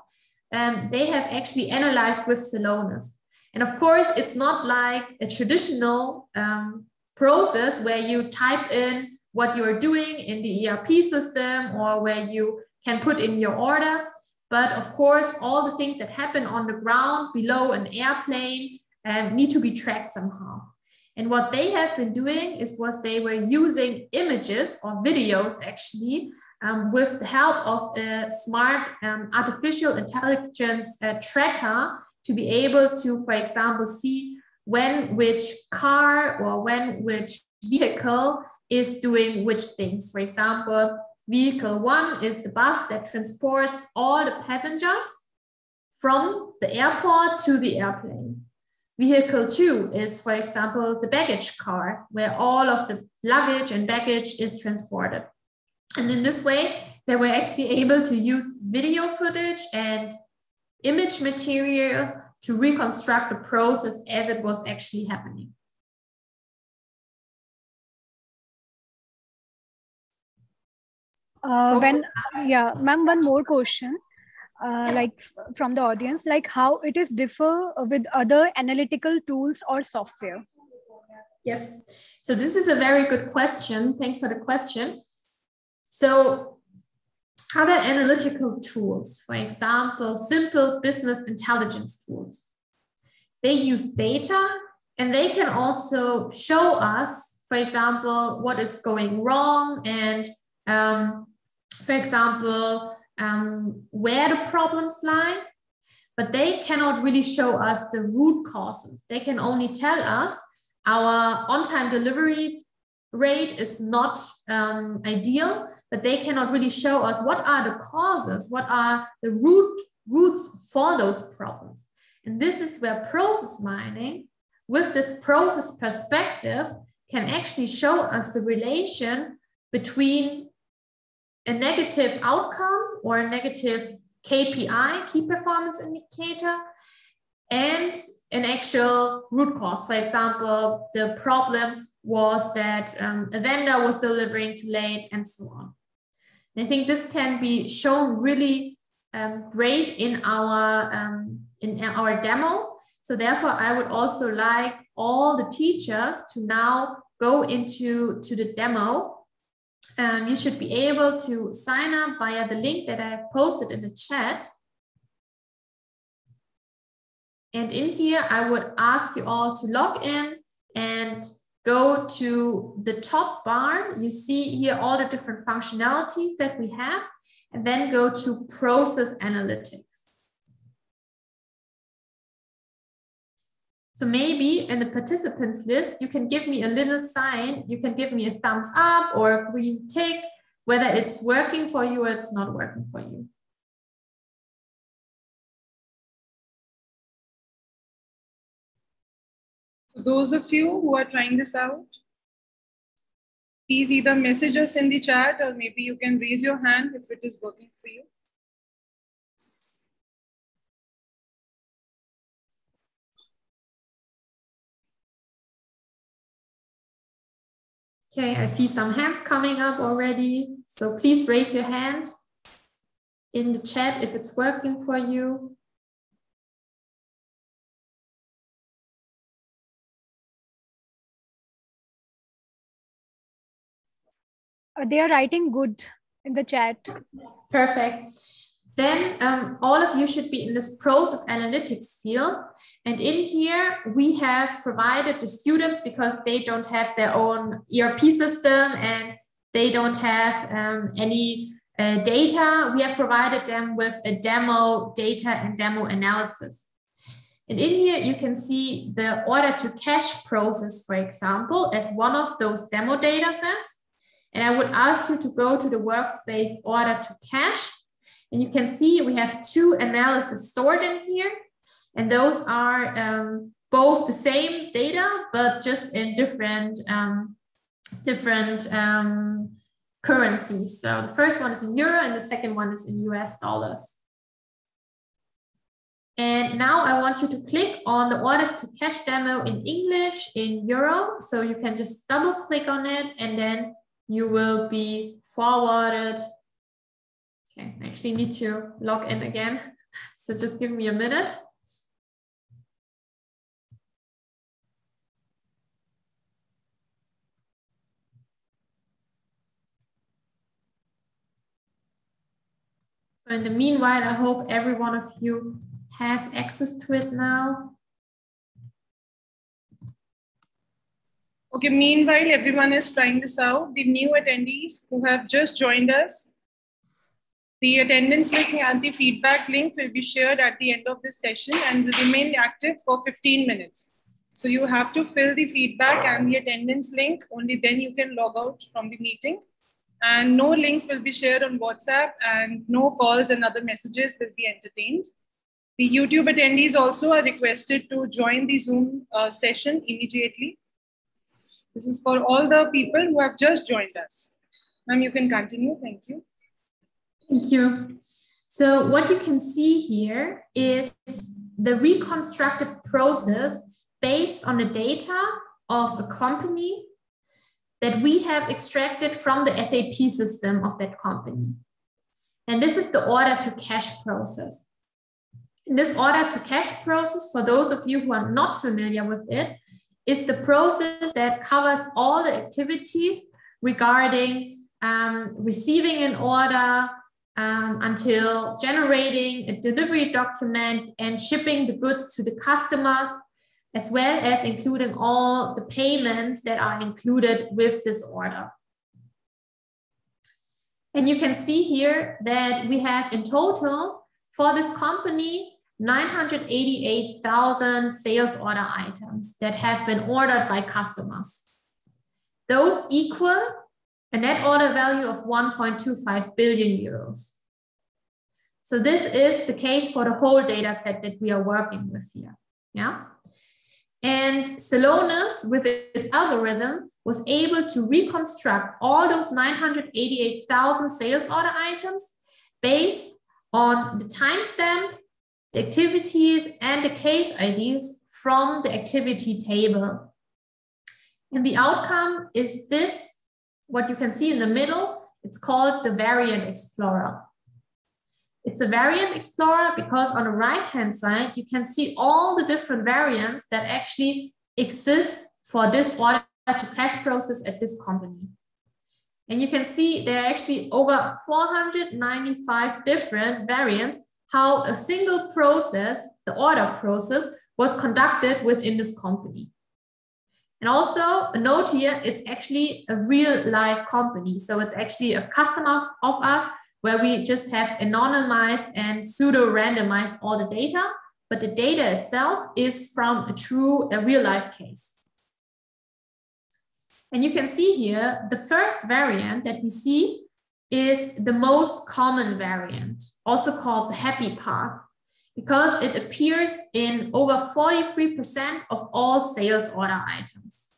um, they have actually analyzed with Celonis. And of course, it's not like a traditional um, process where you type in what you're doing in the ERP system or where you can put in your order. But of course, all the things that happen on the ground below an airplane um, need to be tracked somehow. And what they have been doing is was they were using images or videos actually um, with the help of a smart um, artificial intelligence uh, tracker to be able to, for example, see when which car or when which vehicle is doing which things. For example, vehicle one is the bus that transports all the passengers from the airport to the airplane. Vehicle two is, for example, the baggage car, where all of the luggage and baggage is transported. And in this way, they were actually able to use video footage and image material to reconstruct the process as it was actually happening. Uh, when yeah ma'am one more question. Uh, like from the audience like how it is differ with other analytical tools or software? Yes. So this is a very good question. Thanks for the question so other analytical tools, for example, simple business intelligence tools, they use data and they can also show us, for example, what is going wrong and, um, for example, um, where the problems lie, but they cannot really show us the root causes. They can only tell us our on-time delivery rate is not um, ideal, but they cannot really show us what are the causes, what are the root roots for those problems. And this is where process mining, with this process perspective, can actually show us the relation between a negative outcome or a negative KPI, key performance indicator, and an actual root cause. For example, the problem was that um, a vendor was delivering too late and so on. And I think this can be shown really um, great in our, um, in our demo. So therefore, I would also like all the teachers to now go into to the demo um, you should be able to sign up via the link that I have posted in the chat. And in here, I would ask you all to log in and go to the top bar. You see here all the different functionalities that we have, and then go to process analytics. So maybe in the participants list, you can give me a little sign. You can give me a thumbs up or a green tick, whether it's working for you or it's not working for you. Those of you who are trying this out, please either message us in the chat or maybe you can raise your hand if it is working for you. Okay, I see some hands coming up already. So please raise your hand in the chat if it's working for you. They are writing good in the chat. Perfect. Then um, all of you should be in this process analytics field. And in here, we have provided the students because they don't have their own ERP system and they don't have um, any uh, data. We have provided them with a demo data and demo analysis. And in here, you can see the order to cash process, for example, as one of those demo data sets. And I would ask you to go to the workspace order to cash and you can see we have two analyses stored in here. And those are um, both the same data, but just in different, um, different um, currencies. So the first one is in euro and the second one is in US dollars. And now I want you to click on the order to cash demo in English in euro. So you can just double click on it and then you will be forwarded Okay, I actually need to log in again. So just give me a minute. So in the meanwhile, I hope every one of you has access to it now. Okay, meanwhile, everyone is trying this out. The new attendees who have just joined us, the attendance link and the feedback link will be shared at the end of this session and will remain active for 15 minutes. So you have to fill the feedback and the attendance link, only then you can log out from the meeting. And no links will be shared on WhatsApp and no calls and other messages will be entertained. The YouTube attendees also are requested to join the Zoom uh, session immediately. This is for all the people who have just joined us. Ma'am, you can continue. Thank you. Thank you. So what you can see here is the reconstructed process based on the data of a company that we have extracted from the SAP system of that company. And this is the order to cash process. In this order to cash process, for those of you who are not familiar with it, is the process that covers all the activities regarding um, receiving an order, um, until generating a delivery document and shipping the goods to the customers, as well as including all the payments that are included with this order. And you can see here that we have in total for this company 988,000 sales order items that have been ordered by customers. Those equal a net order value of 1.25 billion euros. So this is the case for the whole data set that we are working with here. Yeah. And Celonis, with its algorithm, was able to reconstruct all those 988,000 sales order items based on the timestamp, the activities, and the case IDs from the activity table. And the outcome is this, what you can see in the middle, it's called the variant explorer. It's a variant explorer because on the right-hand side, you can see all the different variants that actually exist for this order to cash process at this company. And you can see there are actually over 495 different variants how a single process, the order process, was conducted within this company. And also a note here, it's actually a real life company. So it's actually a customer of us where we just have anonymized and pseudo randomized all the data, but the data itself is from a true, a real life case. And you can see here, the first variant that we see is the most common variant, also called the happy path, because it appears in over 43% of all sales order items.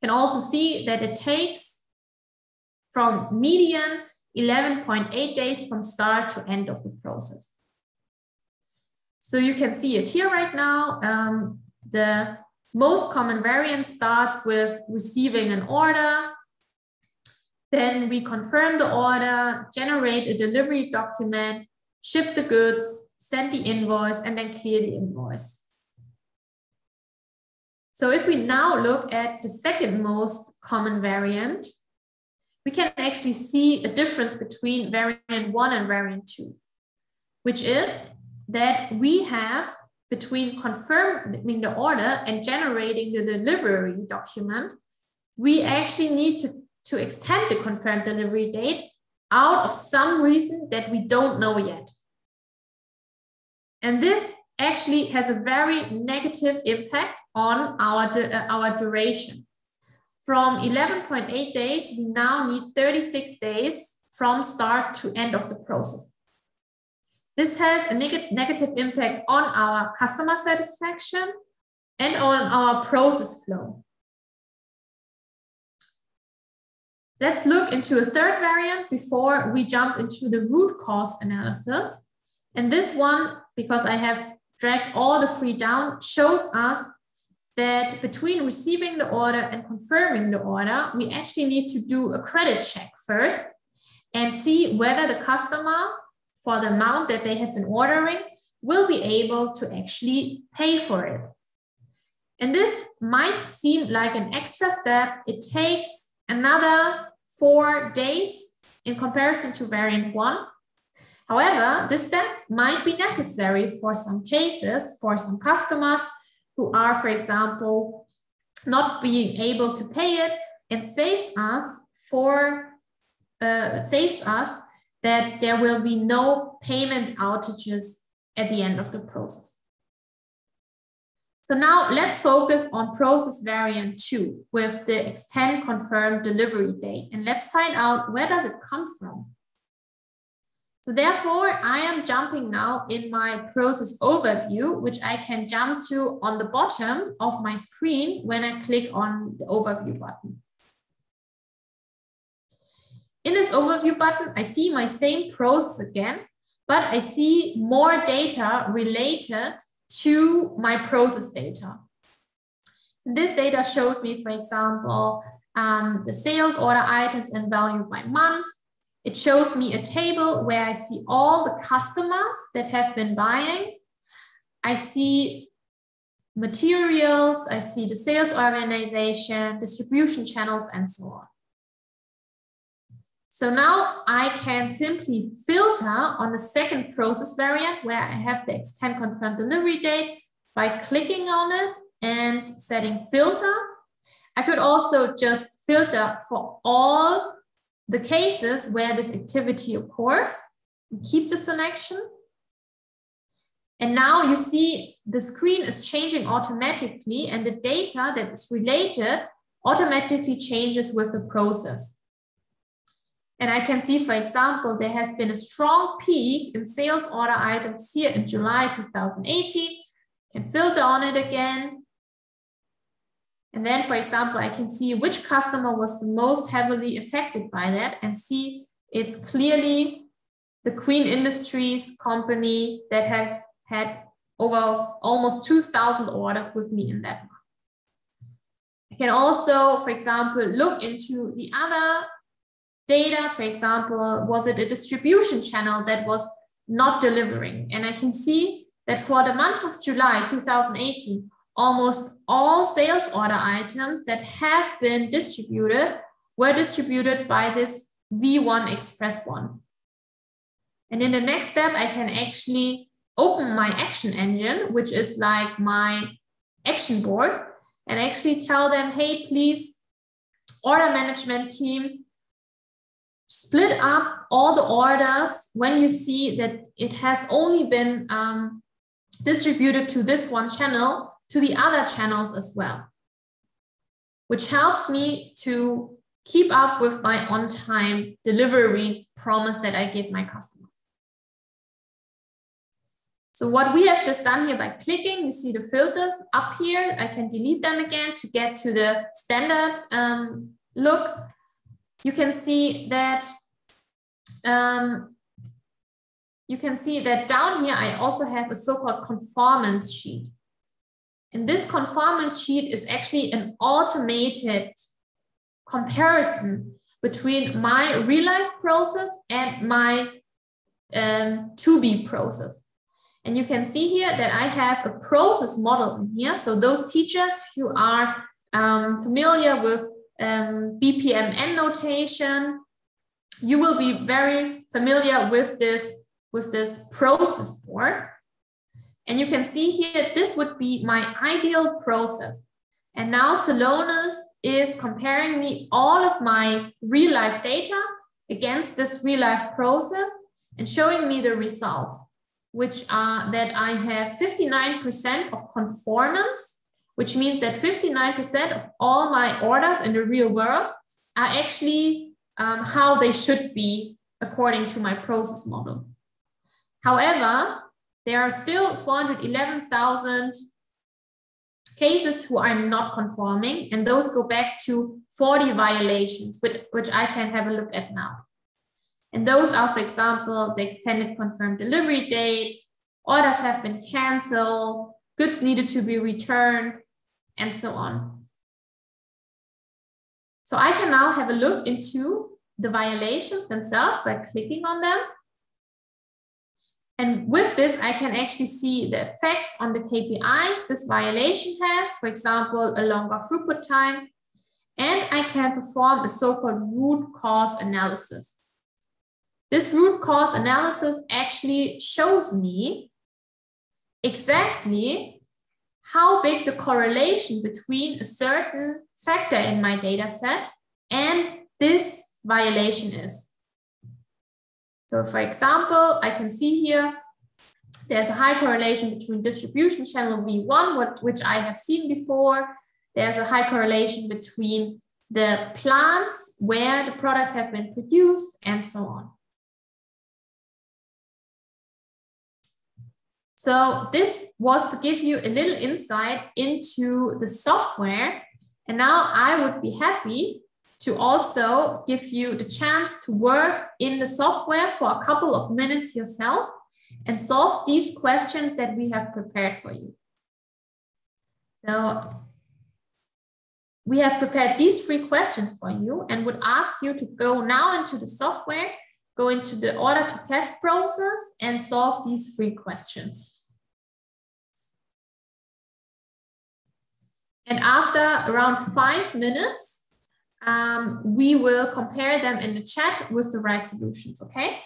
You can also see that it takes from median 11.8 days from start to end of the process. So you can see it here right now. Um, the most common variant starts with receiving an order, then we confirm the order, generate a delivery document, ship the goods, send the invoice, and then clear the invoice. So if we now look at the second most common variant, we can actually see a difference between variant one and variant two, which is that we have between confirming the order and generating the delivery document, we actually need to to extend the confirmed delivery date out of some reason that we don't know yet. And this actually has a very negative impact on our, uh, our duration. From 11.8 days, we now need 36 days from start to end of the process. This has a neg negative impact on our customer satisfaction and on our process flow. Let's look into a third variant before we jump into the root cause analysis. And this one, because I have dragged all the three down, shows us that between receiving the order and confirming the order, we actually need to do a credit check first and see whether the customer, for the amount that they have been ordering, will be able to actually pay for it. And this might seem like an extra step. It takes another four days in comparison to variant one. However, this step might be necessary for some cases, for some customers who are, for example, not being able to pay it and saves us for uh, saves us that there will be no payment outages at the end of the process. So now let's focus on process variant two with the extend confirmed delivery date. And let's find out where does it come from? So therefore, I am jumping now in my process overview, which I can jump to on the bottom of my screen when I click on the overview button. In this overview button, I see my same process again, but I see more data related to my process data. This data shows me, for example, um, the sales order items and value by month. It shows me a table where I see all the customers that have been buying. I see materials, I see the sales organization, distribution channels, and so on. So now I can simply filter on the second process variant where I have the extend confirmed delivery date by clicking on it and setting filter. I could also just filter for all the cases where this activity occurs, keep the selection. And now you see the screen is changing automatically and the data that is related automatically changes with the process. And I can see, for example, there has been a strong peak in sales order items here in July 2018. Can filter on it again. And then, for example, I can see which customer was the most heavily affected by that and see it's clearly the Queen Industries company that has had over almost 2,000 orders with me in that month. I can also, for example, look into the other data. For example, was it a distribution channel that was not delivering? And I can see that for the month of July 2018, almost all sales order items that have been distributed were distributed by this V1 Express one. And in the next step, I can actually open my action engine, which is like my action board, and actually tell them, hey, please, order management team, split up all the orders when you see that it has only been um, distributed to this one channel to the other channels as well, which helps me to keep up with my on-time delivery promise that I give my customers. So what we have just done here by clicking, you see the filters up here. I can delete them again to get to the standard um, look. You can see that um, you can see that down here, I also have a so-called conformance sheet. And this conformance sheet is actually an automated comparison between my real life process and my um, to be process. And you can see here that I have a process model in here. So those teachers who are um, familiar with um, BPMN notation, you will be very familiar with this, with this process board. And you can see here, this would be my ideal process. And now Celonis is comparing me all of my real life data against this real life process and showing me the results which are that I have 59% of conformance, which means that 59% of all my orders in the real world are actually um, how they should be according to my process model. However, there are still 411,000 cases who are not conforming, and those go back to 40 violations, which, which I can have a look at now. And those are, for example, the extended confirmed delivery date, orders have been canceled, goods needed to be returned, and so on. So I can now have a look into the violations themselves by clicking on them. And with this, I can actually see the effects on the KPIs this violation has, for example, a longer throughput time. And I can perform a so-called root cause analysis. This root cause analysis actually shows me exactly how big the correlation between a certain factor in my data set and this violation is. So for example, I can see here, there's a high correlation between distribution channel V1, which I have seen before. There's a high correlation between the plants where the products have been produced and so on. So this was to give you a little insight into the software. And now I would be happy to also give you the chance to work in the software for a couple of minutes yourself and solve these questions that we have prepared for you. So we have prepared these three questions for you and would ask you to go now into the software go into the order to cash process and solve these three questions. And after around five minutes, um, we will compare them in the chat with the right solutions, okay?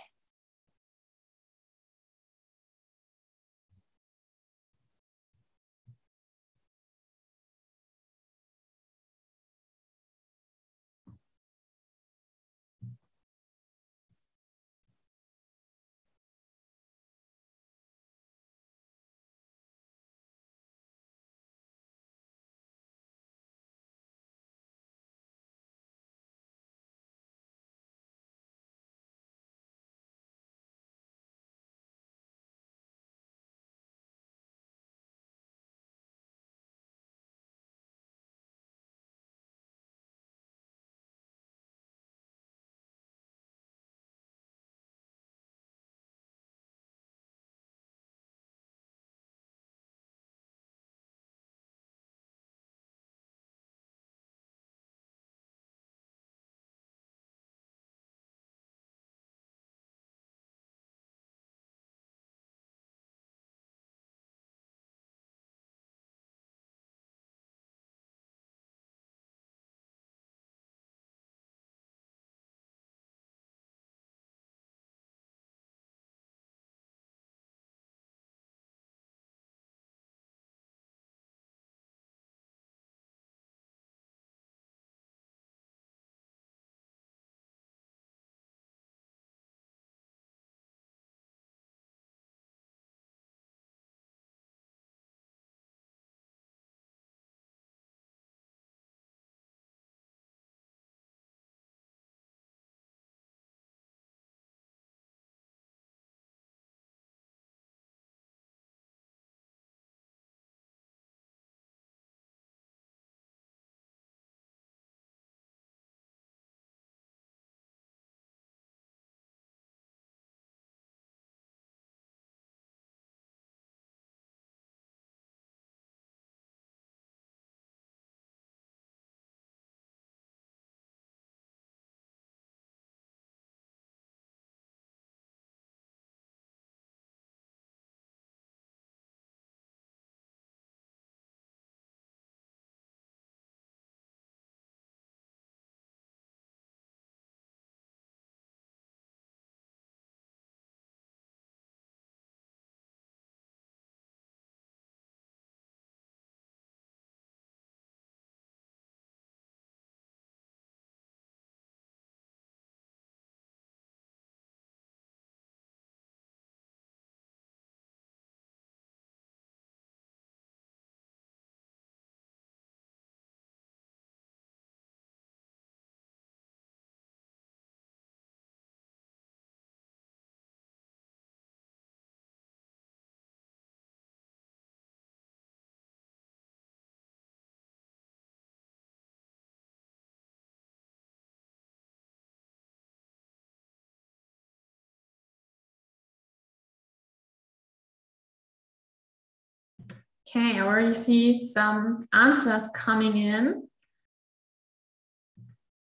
Okay, I already see some answers coming in.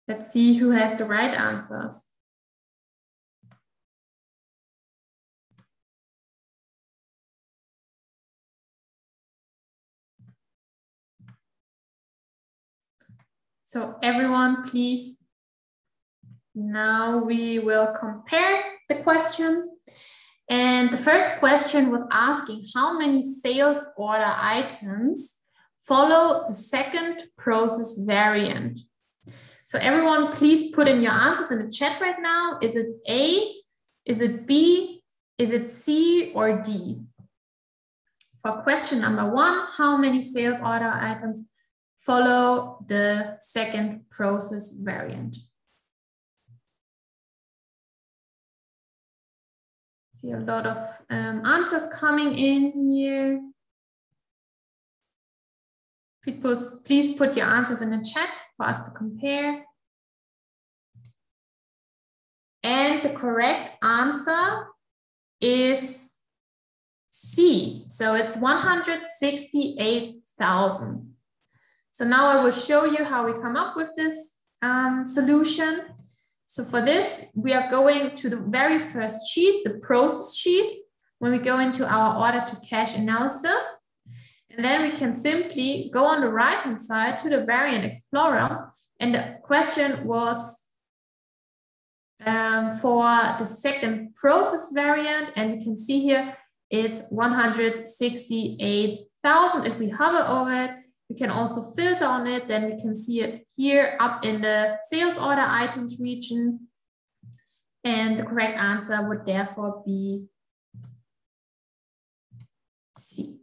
Let's see who has the right answers. So everyone, please. Now we will compare the questions. And the first question was asking how many sales order items follow the second process variant. So everyone, please put in your answers in the chat right now. Is it A? Is it B? Is it C or D? For question number one, how many sales order items follow the second process variant? See a lot of um, answers coming in here. Please put your answers in the chat for us to compare. And the correct answer is C. So it's 168,000. So now I will show you how we come up with this um, solution. So for this, we are going to the very first sheet, the process sheet, when we go into our order to cash analysis. And then we can simply go on the right hand side to the variant explorer. And the question was um, for the second process variant. And you can see here it's 168,000. If we hover over it, we can also filter on it. Then we can see it here up in the sales order items region. And the correct answer would therefore be C.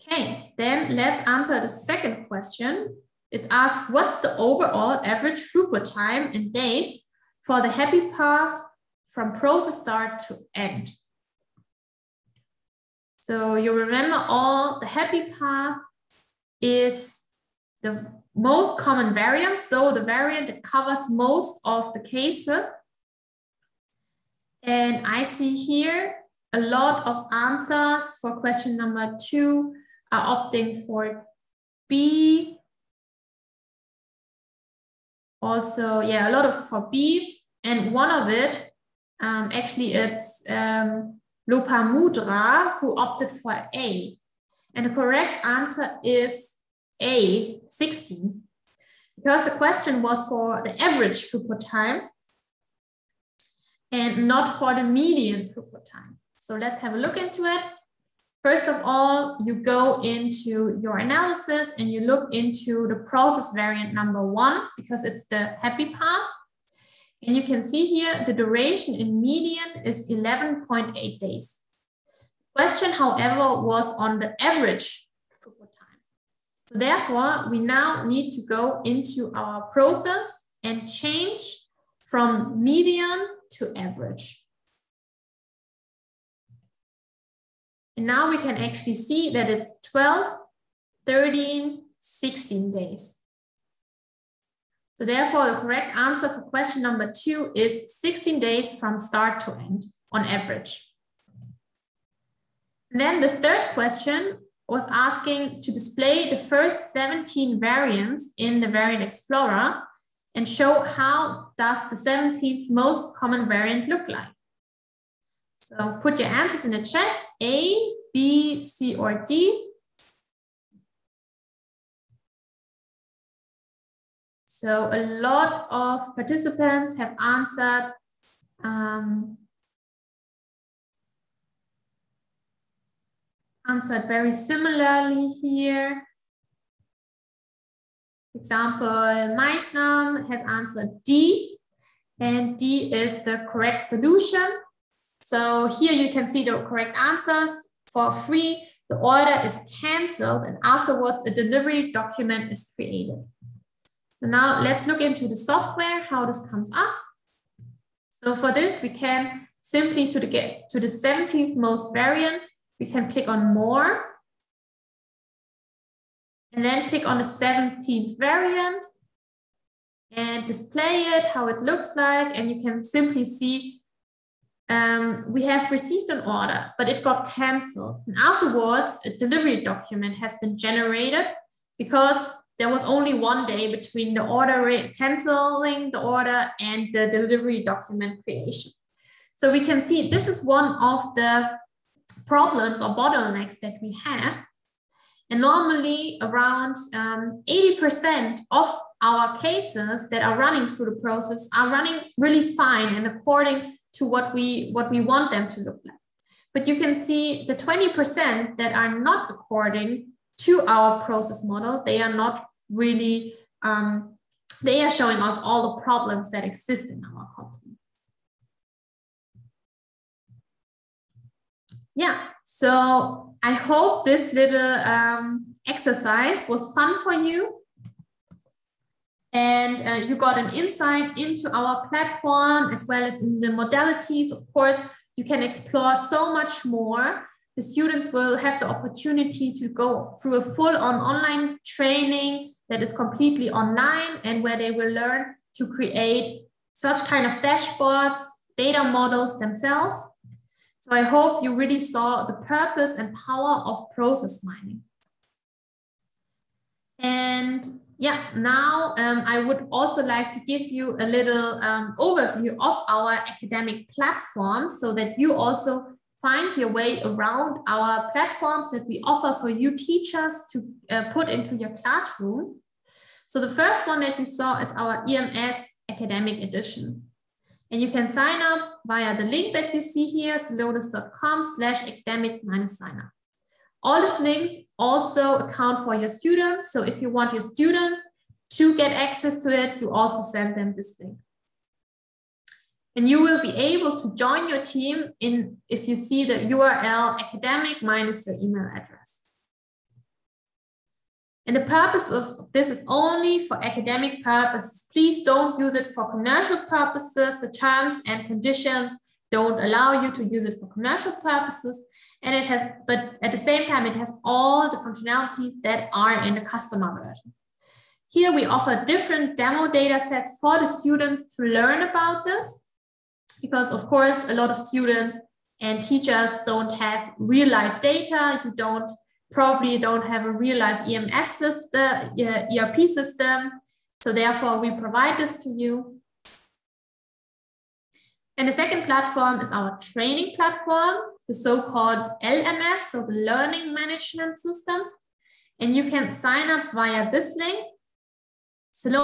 Okay, then let's answer the second question. It asks, what's the overall average throughput time in days for the happy path from process start to end? So you remember all the happy path is the most common variant. So the variant that covers most of the cases. And I see here a lot of answers for question number two are opting for B. Also, yeah, a lot of for B. And one of it, um, actually it's um, Lopamudra who opted for A. And the correct answer is A, 16, because the question was for the average throughput time and not for the median throughput time. So let's have a look into it. First of all, you go into your analysis and you look into the process variant number one, because it's the happy path. And you can see here the duration in median is 11.8 days. Question, however, was on the average time. So therefore, we now need to go into our process and change from median to average. And now we can actually see that it's 12, 13, 16 days. So therefore, the correct answer for question number two is 16 days from start to end on average. And then the third question was asking to display the first 17 variants in the variant explorer and show how does the 17th most common variant look like. So put your answers in the chat, A, B, C, or D. So a lot of participants have answered um, answered very similarly here. For example, Meisnam has answered D, and D is the correct solution. So here you can see the correct answers. For free, the order is canceled and afterwards a delivery document is created. So now let's look into the software, how this comes up. So for this, we can simply to the get to the 17th most variant, we can click on more and then click on the 17th variant and display it, how it looks like. And you can simply see um, we have received an order, but it got canceled. And afterwards, a delivery document has been generated because there was only one day between the order canceling the order and the delivery document creation. So we can see this is one of the problems or bottlenecks that we have. And normally around 80% um, of our cases that are running through the process are running really fine and according to what we, what we want them to look like. But you can see the 20% that are not according to our process model, they are not really, um, they are showing us all the problems that exist in our company. Yeah, so I hope this little um, exercise was fun for you. And uh, you got an insight into our platform as well as in the modalities. Of course, you can explore so much more. The students will have the opportunity to go through a full on online training that is completely online and where they will learn to create such kind of dashboards, data models themselves. So I hope you really saw the purpose and power of process mining. And yeah, now um, I would also like to give you a little um, overview of our academic platforms so that you also find your way around our platforms that we offer for you teachers to uh, put into your classroom. So the first one that you saw is our EMS Academic Edition. And you can sign up via the link that you see here, celonis.com slash academic minus sign up. All these links also account for your students. So if you want your students to get access to it, you also send them this link. And you will be able to join your team in if you see the URL academic minus your email address. And the purpose of this is only for academic purposes. Please don't use it for commercial purposes. The terms and conditions don't allow you to use it for commercial purposes. And it has, but at the same time, it has all the functionalities that are in the customer version. Here we offer different demo data sets for the students to learn about this, because of course, a lot of students and teachers don't have real life data. You don't probably don't have a real life EMS system, uh, ERP system. So therefore we provide this to you. And the second platform is our training platform, the so-called LMS, so the Learning Management System. And you can sign up via this link, slash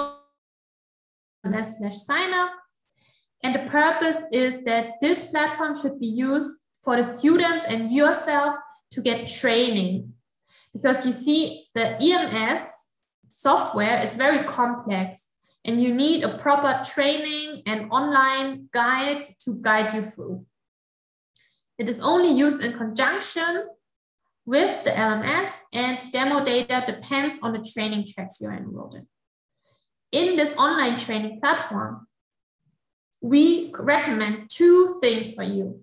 sign up. And the purpose is that this platform should be used for the students and yourself to get training. Because you see, the EMS software is very complex and you need a proper training and online guide to guide you through. It is only used in conjunction with the LMS and demo data depends on the training tracks you're enrolled in. In this online training platform, we recommend two things for you.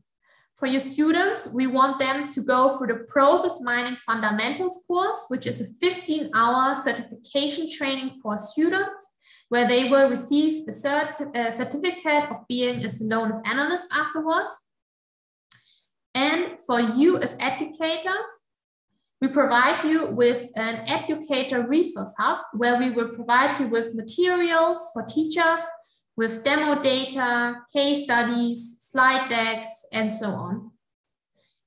For your students, we want them to go through the Process Mining Fundamentals course, which is a 15 hour certification training for students where they will receive a, cert, uh, certificate of being a Celonis analyst afterwards. And for you as educators, we provide you with an educator resource hub where we will provide you with materials for teachers, with demo data, case studies, slide decks, and so on.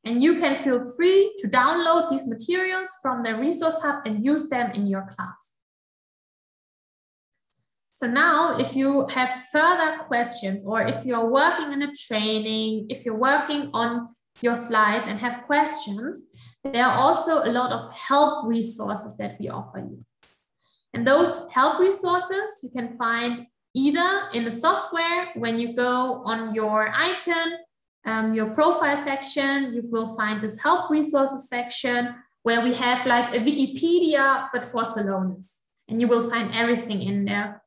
And you can feel free to download these materials from the resource hub and use them in your class. So now if you have further questions or if you're working in a training, if you're working on your slides and have questions, there are also a lot of help resources that we offer you. And those help resources you can find either in the software when you go on your icon, um, your profile section, you will find this help resources section where we have like a Wikipedia, but for Celonis. And you will find everything in there.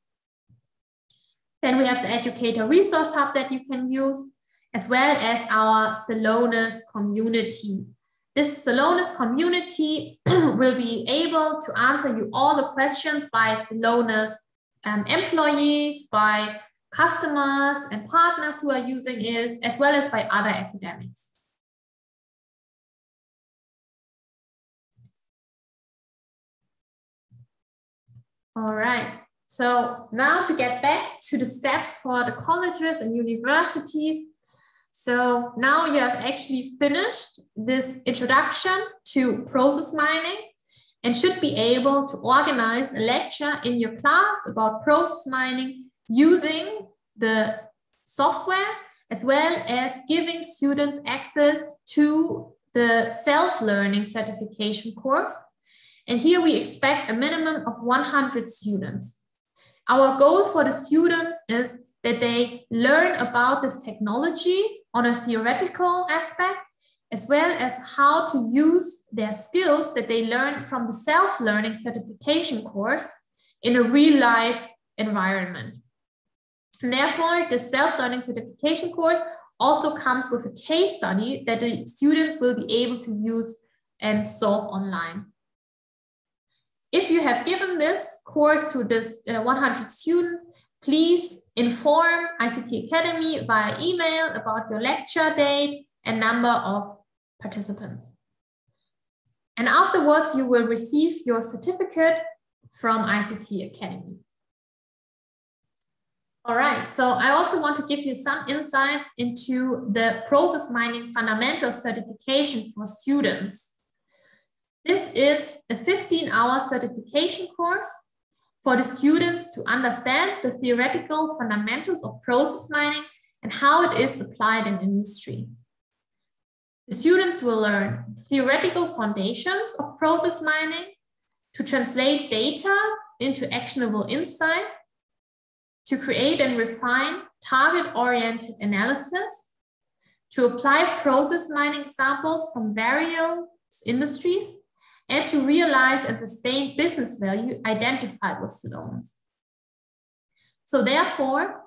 Then we have the Educator Resource Hub that you can use, as well as our Celonis community. This Celonis community will be able to answer you all the questions by Celonis um, employees, by customers and partners who are using it, as well as by other academics. All right. So now to get back to the steps for the colleges and universities. So now you have actually finished this introduction to process mining and should be able to organize a lecture in your class about process mining using the software as well as giving students access to the self-learning certification course and here we expect a minimum of 100 students. Our goal for the students is that they learn about this technology on a theoretical aspect, as well as how to use their skills that they learn from the self-learning certification course in a real life environment. And therefore, the self-learning certification course also comes with a case study that the students will be able to use and solve online. If you have given this course to this uh, 100 student, please inform ICT Academy via email about your lecture date and number of participants. And afterwards, you will receive your certificate from ICT Academy. All right, so I also want to give you some insight into the process mining fundamental certification for students. This is a 15 hour certification course for the students to understand the theoretical fundamentals of process mining and how it is applied in industry. The students will learn theoretical foundations of process mining to translate data into actionable insights, to create and refine target-oriented analysis, to apply process mining examples from various industries, and to realize and sustain business value identified with Celonis. So therefore,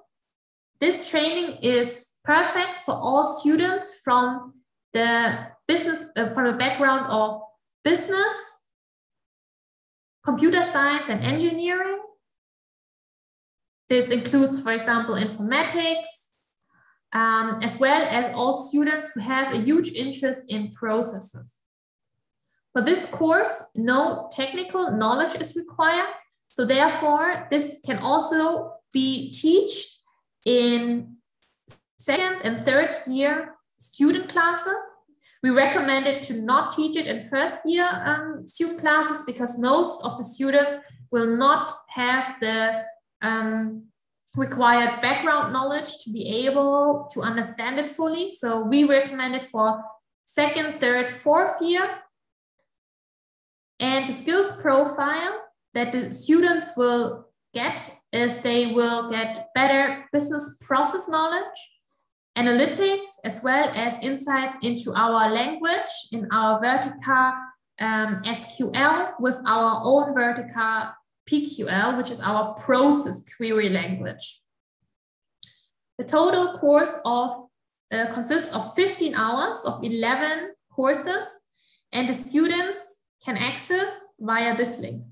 this training is perfect for all students from the business, uh, from the background of business, computer science and engineering. This includes, for example, informatics, um, as well as all students who have a huge interest in processes. For this course, no technical knowledge is required. So therefore, this can also be taught in second and third year student classes. We recommend it to not teach it in first year um, student classes because most of the students will not have the um, required background knowledge to be able to understand it fully. So we recommend it for second, third, fourth year and the skills profile that the students will get is they will get better business process knowledge, analytics, as well as insights into our language in our Vertica um, SQL with our own Vertica PQL, which is our process query language. The total course of uh, consists of 15 hours of 11 courses, and the students can access via this link.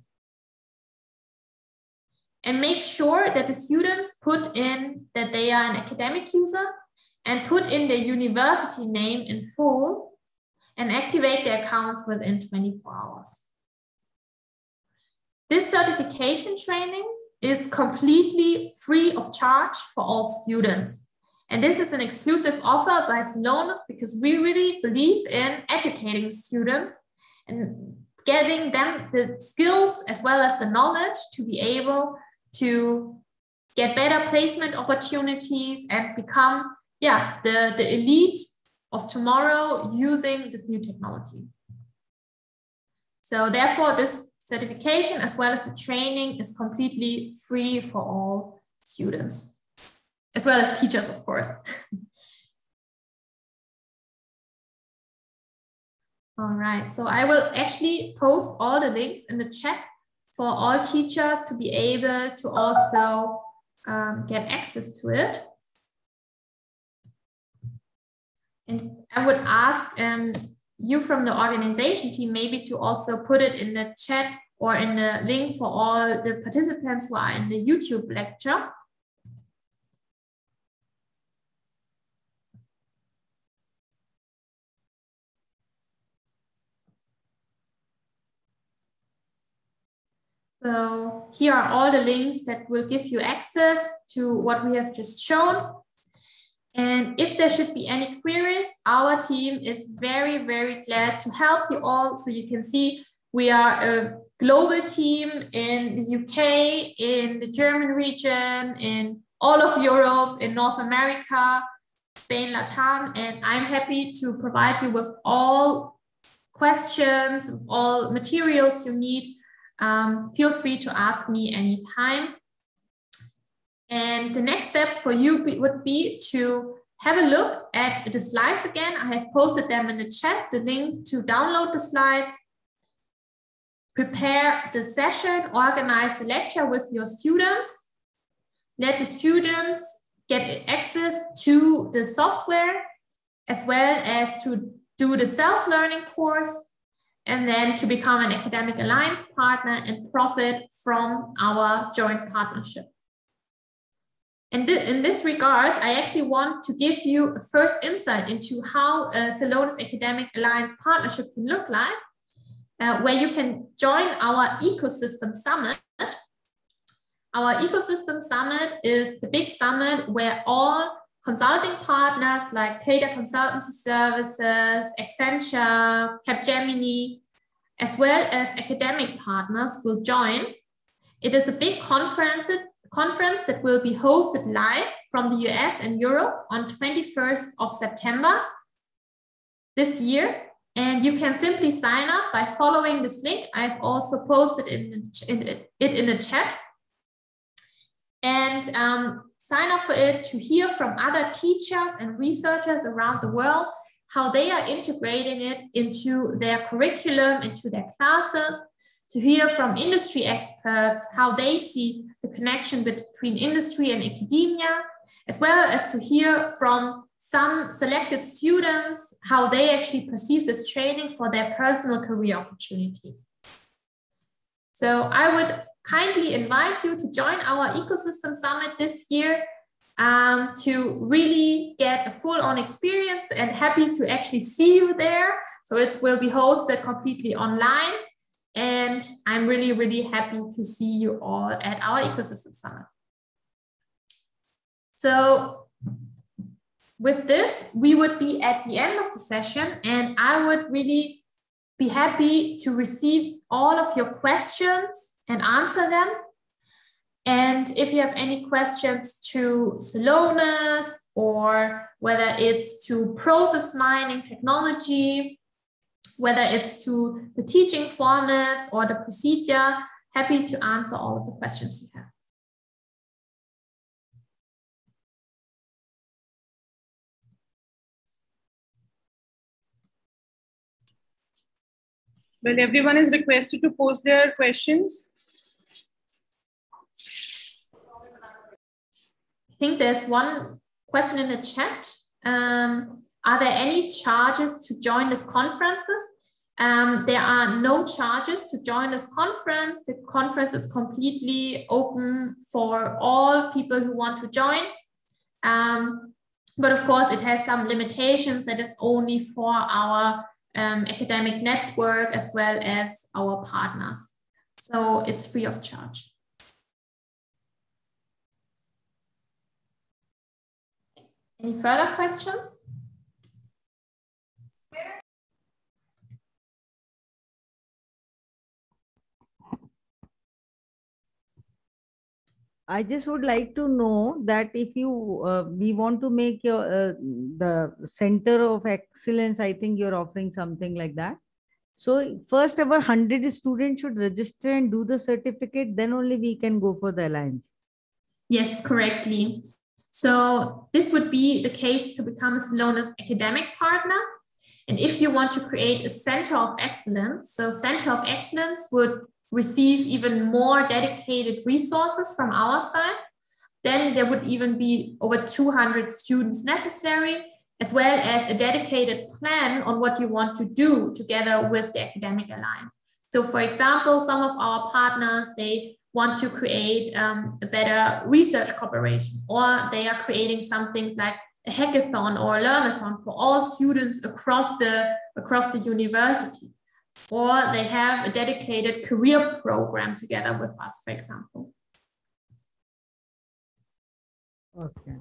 And make sure that the students put in that they are an academic user and put in their university name in full and activate their accounts within 24 hours. This certification training is completely free of charge for all students. And this is an exclusive offer by Celonis because we really believe in educating students and getting them the skills as well as the knowledge to be able to get better placement opportunities and become yeah the, the elite of tomorrow using this new technology so therefore this certification as well as the training is completely free for all students as well as teachers of course All right, so I will actually post all the links in the chat for all teachers to be able to also um, get access to it. And I would ask um, you from the organization team maybe to also put it in the chat or in the link for all the participants who are in the YouTube lecture. So here are all the links that will give you access to what we have just shown. And if there should be any queries, our team is very, very glad to help you all. So you can see we are a global team in the UK, in the German region, in all of Europe, in North America, Spain, Latam, and I'm happy to provide you with all questions, all materials you need. Um, feel free to ask me anytime. And the next steps for you would be to have a look at the slides again. I have posted them in the chat, the link to download the slides, prepare the session, organize the lecture with your students, let the students get access to the software as well as to do the self-learning course and then to become an academic alliance partner and profit from our joint partnership. And th in this regard, I actually want to give you a first insight into how a Celonis Academic Alliance partnership can look like, uh, where you can join our ecosystem summit. Our ecosystem summit is the big summit where all consulting partners like Tata Consultancy Services, Accenture, Capgemini, as well as academic partners will join. It is a big conference conference that will be hosted live from the US and Europe on 21st of September this year. And you can simply sign up by following this link. I've also posted in, in it in the chat. And um, sign up for it to hear from other teachers and researchers around the world how they are integrating it into their curriculum, into their classes, to hear from industry experts how they see the connection between industry and academia, as well as to hear from some selected students how they actually perceive this training for their personal career opportunities. So I would kindly invite you to join our ecosystem summit this year um, to really get a full on experience and happy to actually see you there. So it will be hosted completely online and I'm really, really happy to see you all at our ecosystem summit. So with this, we would be at the end of the session and I would really be happy to receive all of your questions and answer them. And if you have any questions to Celonis or whether it's to process mining technology whether it's to the teaching formats or the procedure, happy to answer all of the questions you have. Well, everyone is requested to post their questions. I think there's one question in the chat. Um, are there any charges to join these conferences? Um, there are no charges to join this conference. The conference is completely open for all people who want to join. Um, but of course, it has some limitations that it's only for our um, academic network as well as our partners. So it's free of charge. Any further questions? I just would like to know that if you uh, we want to make your uh, the center of excellence, I think you're offering something like that. So first ever 100 students should register and do the certificate, then only we can go for the alliance. Yes, correctly. So this would be the case to become Celonis academic partner. And if you want to create a center of excellence, so center of excellence would receive even more dedicated resources from our side, then there would even be over 200 students necessary, as well as a dedicated plan on what you want to do together with the Academic Alliance. So for example, some of our partners, they want to create um, a better research cooperation, or they are creating some things like a hackathon or a learnathon for all students across the, across the university. Or they have a dedicated career program together with us, for example. Okay.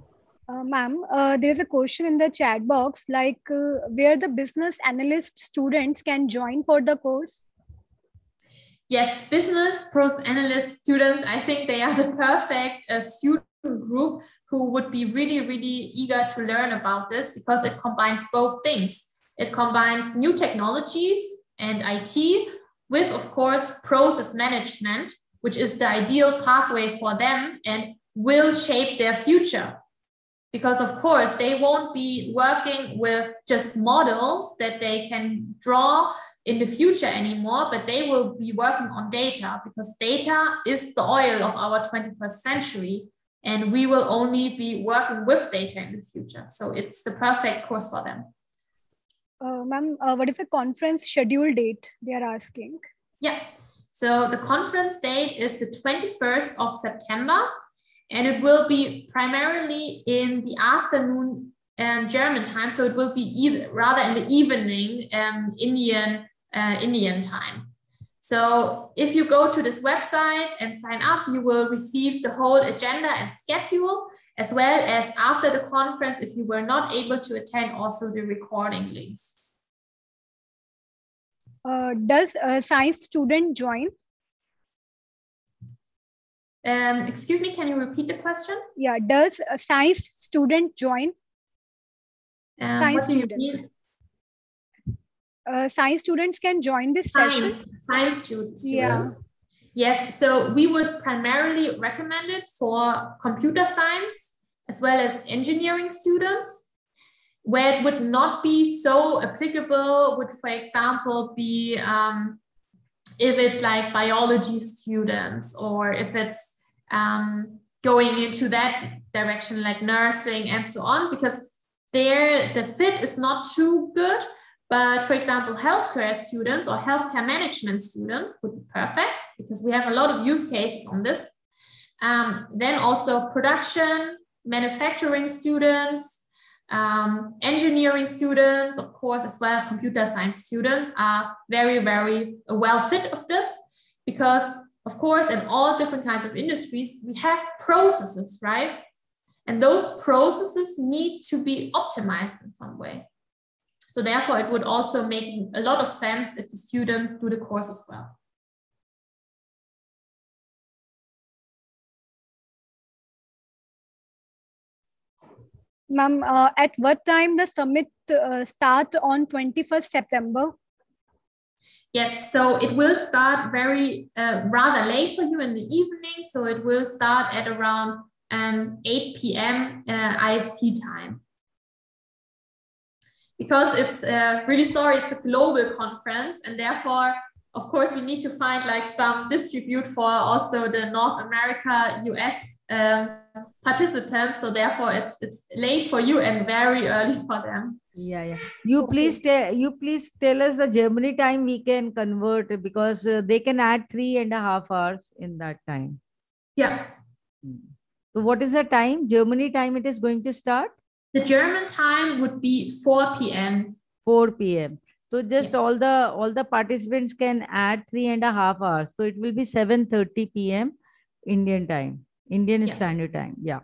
Uh, Ma'am, uh, there's a question in the chat box like uh, where the business analyst students can join for the course. Yes, business process analyst students, I think they are the perfect uh, student group who would be really, really eager to learn about this because it combines both things. It combines new technologies and IT with, of course, process management, which is the ideal pathway for them and will shape their future. Because, of course, they won't be working with just models that they can draw in the future anymore, but they will be working on data because data is the oil of our 21st century. And we will only be working with data in the future. So it's the perfect course for them. Uh, Ma'am, uh, what is the conference schedule date they are asking? Yeah, so the conference date is the 21st of September, and it will be primarily in the afternoon um, German time. So it will be either rather in the evening um, Indian uh, Indian time. So if you go to this website and sign up, you will receive the whole agenda and schedule, as well as after the conference, if you were not able to attend, also the recording links. Uh, does a science student join? Um, excuse me, can you repeat the question? Yeah, does a science student join? Um, Science what do you student. mean? Uh, science students can join this session. Science, science students. Yeah. Yes, so we would primarily recommend it for computer science as well as engineering students. Where it would not be so applicable would, for example, be um, if it's like biology students or if it's um, going into that direction like nursing and so on, because there the fit is not too good. But for example, healthcare students or healthcare management students would be perfect because we have a lot of use cases on this. Um, then also production, manufacturing students, um, engineering students, of course, as well as computer science students are very, very well fit of this because, of course, in all different kinds of industries, we have processes, right? And those processes need to be optimized in some way. So therefore, it would also make a lot of sense if the students do the course as well. Ma'am, uh, at what time the summit uh, start on 21st September? Yes, so it will start very uh, rather late for you in the evening. So it will start at around um, 8 p.m. Uh, IST time. Because it's uh, really sorry, it's a global conference, and therefore, of course, we need to find like some distribute for also the North America, US um, participants. So therefore, it's it's late for you and very early for them. Yeah, yeah. You please tell you please tell us the Germany time we can convert because uh, they can add three and a half hours in that time. Yeah, So what is the time? Germany time it is going to start the German time would be 4 p.m. 4 p.m. So just all the all the participants can add three and a half hours. So it will be 7:30 p.m. Indian time, Indian Yeah. Standard Time. Yeah.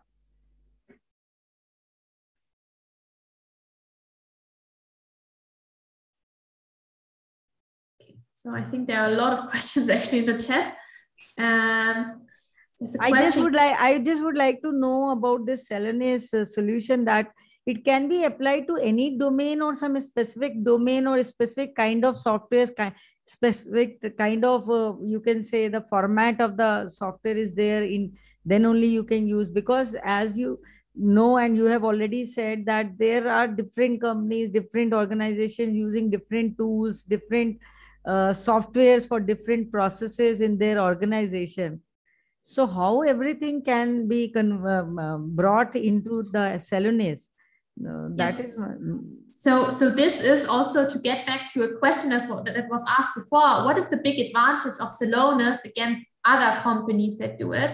So I think there are a lot of questions actually in the chat. Um, I just would like I just would like to know about this Celonis uh, solution that it can be applied to any domain or some specific domain or specific kind of software kind specific kind of uh, you can say the format of the software is there in then only you can use. Because as you know and you have already said that there are different companies different organizations using different tools different uh, softwares for different processes in their organization so how everything can be con- um, brought into the Celonis? Uh, that Yes. is So, so this is also to get back to a question as well that was asked before. What is the big advantage of Celonis against other companies that do it?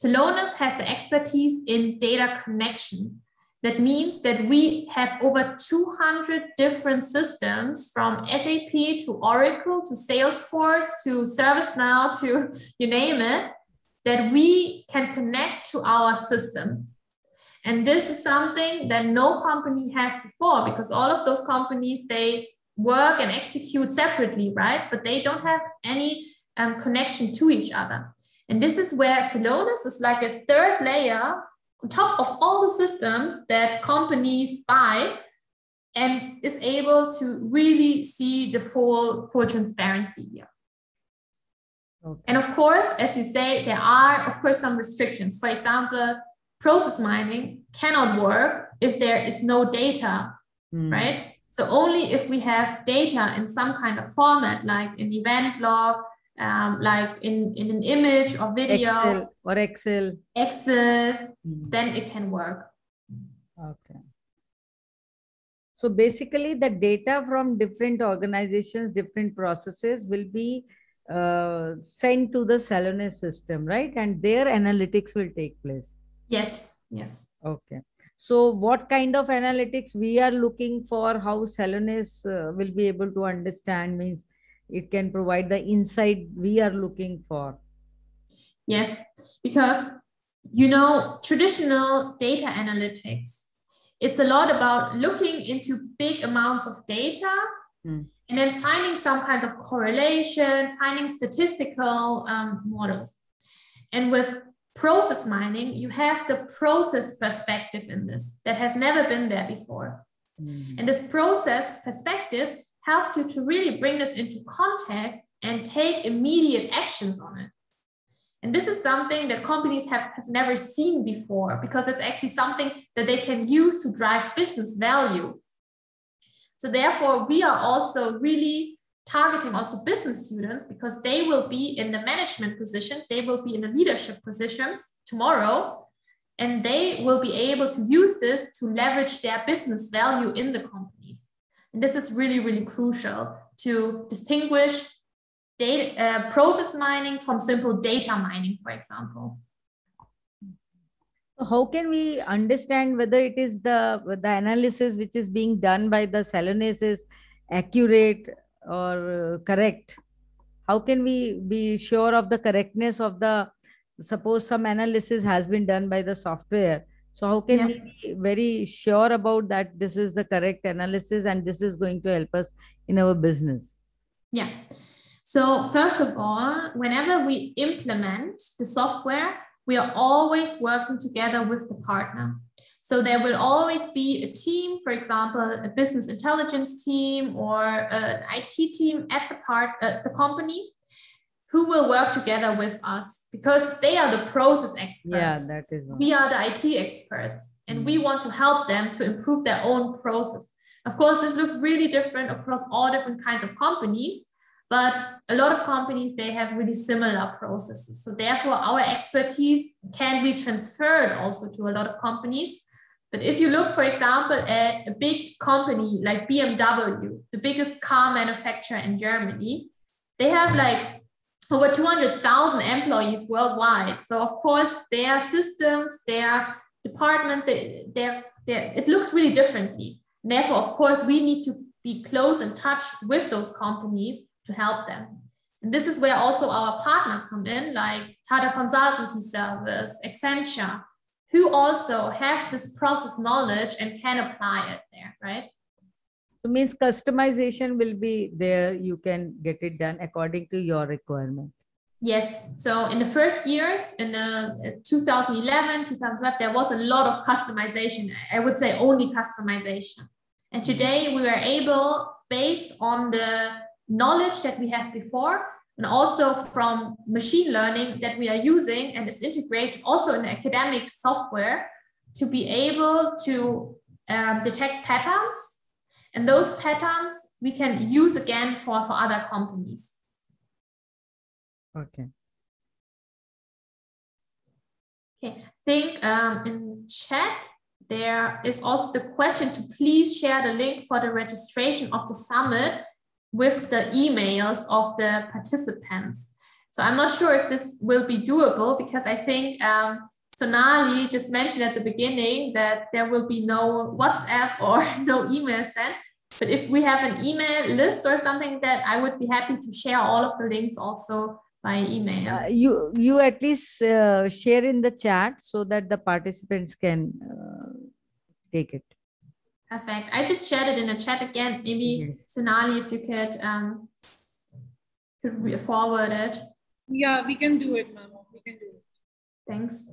Celonis has the expertise in data connection That means that we have over 200 different systems from SAP to Oracle to Salesforce to ServiceNow to you name it, that we can connect to our system. And this is something that no company has before because all of those companies, they work and execute separately, right? But they don't have any um, connection to each other. And this is where Celonis is like a third layer on top of all the systems that companies buy and is able to really see the full, full transparency here. Okay. And of course, as you say, there are, of course, some restrictions. For example, process mining cannot work if there is no data, mm. right? So only if we have data in some kind of format, like an event log, um, like in, in an image or video Excel or Excel, Excel, mm. then it can work. Okay. So basically the data from different organizations, different processes will be uh, sent to the Celonis system, right? And their analytics will take place. Yes, yes. Okay. So what kind of analytics we are looking for, how Celonis uh, will be able to understand means it can provide the insight we are looking for. Yes, because you know, traditional data analytics, it's a lot about looking into big amounts of data mm. And then finding some kinds of correlation, finding statistical um, models. And with process mining, you have the process perspective in this that has never been there before. Mm. And this process perspective helps you to really bring this into context and take immediate actions on it. And this is something that companies have, have never seen before because it's actually something that they can use to drive business value. So therefore, we are also really targeting also business students because they will be in the management positions, they will be in the leadership positions tomorrow, and they will be able to use this to leverage their business value in the companies. And this is really, really crucial to distinguish data, uh, process mining from simple data mining, for example. How can we understand whether it is the, the analysis which is being done by the Celonis is accurate or uh, correct? How can we be sure of the correctness of the, suppose some analysis has been done by the software, so how can yes. we be very sure about that this is the correct analysis and this is going to help us in our business? Yeah. So first of all, whenever we implement the software, we are always working together with the partner. So there will always be a team, for example, a business intelligence team or an IT team at the part at the company who will work together with us because they are the process experts. Yeah, that is. We are the IT experts, and mm. we want to help them to improve their own process. Of course, this looks really different across all different kinds of companies, but a lot of companies they have really similar processes. So therefore, our expertise can be transferred also to a lot of companies. But if you look, for example, at a big company like BMW, the biggest car manufacturer in Germany, they have like over 200,000 employees worldwide. So of course, their systems, their departments, they, they're, they're, it looks really differently. Therefore, of course, we need to be close and touch with those companies to help them. And this is where also our partners come in, like Tata Consultancy Service, Accenture, who also have this process knowledge and can apply it there, right? So means customization will be there. You can get it done according to your requirement. Yes. So in the first years, in the uh, 2011, 2012, there was a lot of customization. I would say only customization. And today we are able, based on the knowledge that we have before, and also from machine learning that we are using and is integrated also in academic software to be able to um, detect patterns and those patterns we can use again for, for other companies. Okay. Okay, I think um, in the chat, there is also the question to please share the link for the registration of the summit with the emails of the participants. So I'm not sure if this will be doable because I think um, Sonali just mentioned at the beginning that there will be no WhatsApp or no email sent. But if we have an email list or something that I would be happy to share all of the links also by email. Uh, you you at least uh, share in the chat so that the participants can uh, take it. Perfect. I just shared it in the chat again. Maybe yes. Sonali, if you could um, could forward it. Yeah, we can do it, ma'am. We can do it. Thanks.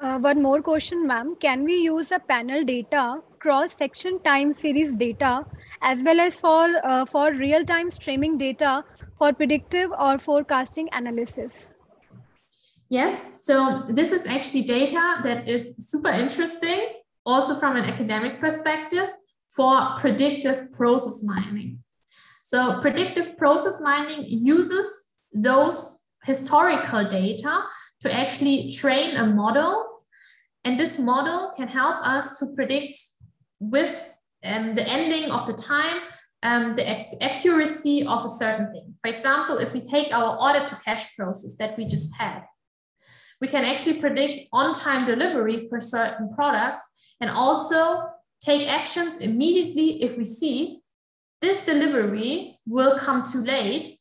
Uh, one more question, ma'am. Can we use a panel data, cross-section time series data, as well as for, uh, for real-time streaming data for predictive or forecasting analysis? Yes, so this is actually data that is super interesting, also from an academic perspective, for predictive process mining. So predictive process mining uses those historical data to actually train a model and this model can help us to predict with um, the ending of the time, um, the ac accuracy of a certain thing. For example, if we take our order to cash process that we just had, we can actually predict on-time delivery for certain products and also take actions immediately if we see this delivery will come too late.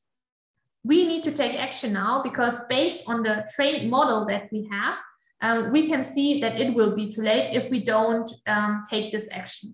We need to take action now because based on the trained model that we have, um, we can see that it will be too late if we don't um, take this action.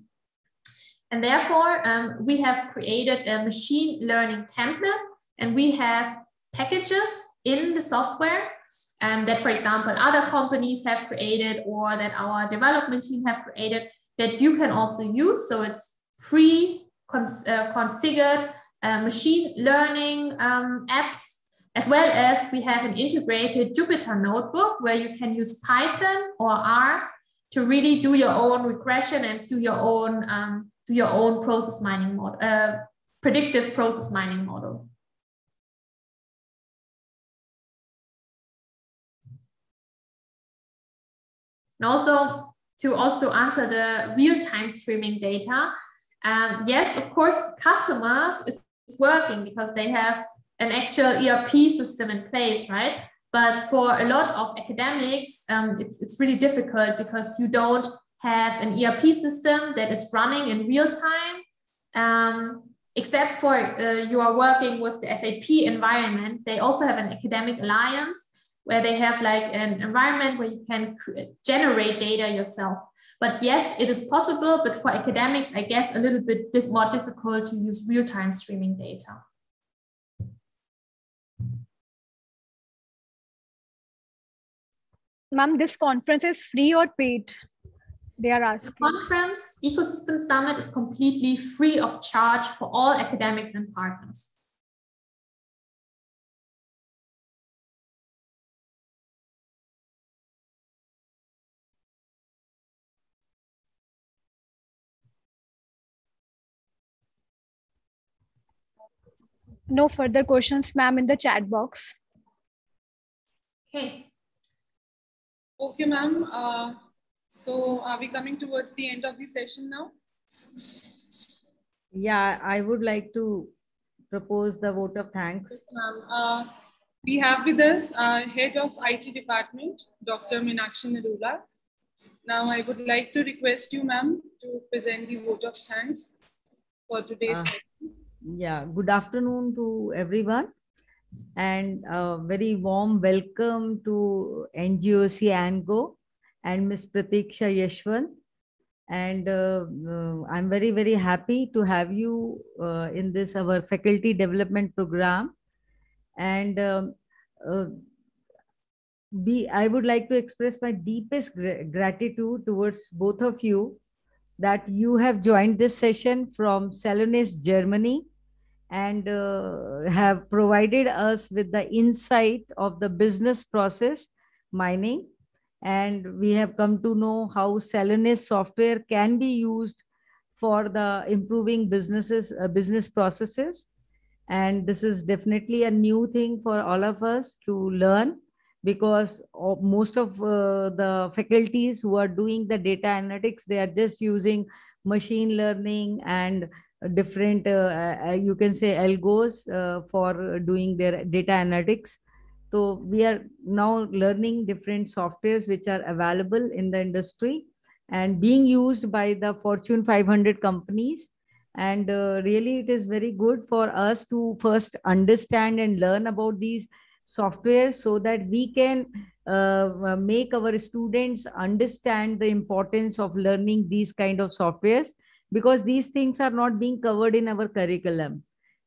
And therefore, um, we have created a machine learning template and we have packages in the software um, that, for example, other companies have created or that our development team have created that you can also use. So it's pre-configured uh, uh, machine learning um, apps as well as we have an integrated Jupyter notebook where you can use Python or R to really do your own regression and do your own um, do your own process mining model, uh, predictive process mining model. And also to also answer the real-time streaming data, um, yes, of course, customers, it's working because they have an actual ERP system in place, right? But for a lot of academics, um, it's, it's really difficult because you don't have an ERP system that is running in real time. Um, except for uh, you are working with the SAP environment, they also have an academic alliance where they have like an environment where you can generate data yourself. But yes, it is possible, but for academics, I guess a little bit more difficult to use real-time streaming data. Ma'am, this conference is free or paid? They are asking. The conference Ecosystem Summit is completely free of charge for all academics and partners. No further questions, ma'am, in the chat box. Okay. Okay, ma'am. Uh, so are we coming towards the end of the session now? Yeah, I would like to propose the vote of thanks. Yes, ma'am. Uh, we have with us our head of IT department, Dr. Minakshi Narula. Now I would like to request you, ma'am, to present the vote of thanks for today's uh, session. Yeah, good afternoon to everyone and a very warm welcome to NGOC ANGO and Ms. Pratiksha Yashwant. And uh, uh, I'm very, very happy to have you uh, in this, our faculty development program. And um, uh, be, I would like to express my deepest gr gratitude towards both of you that you have joined this session from Celonis, Germany and uh, have provided us with the insight of the business process mining. And we have come to know how Celonis software can be used for the improving businesses, uh, business processes. And this is definitely a new thing for all of us to learn because of most of uh, the faculties who are doing the data analytics, they are just using machine learning and different, uh, uh, you can say, algos uh, for doing their data analytics. So we are now learning different softwares which are available in the industry and being used by the Fortune 500 companies. And uh, really, it is very good for us to first understand and learn about these software so that we can uh, make our students understand the importance of learning these kind of softwares because these things are not being covered in our curriculum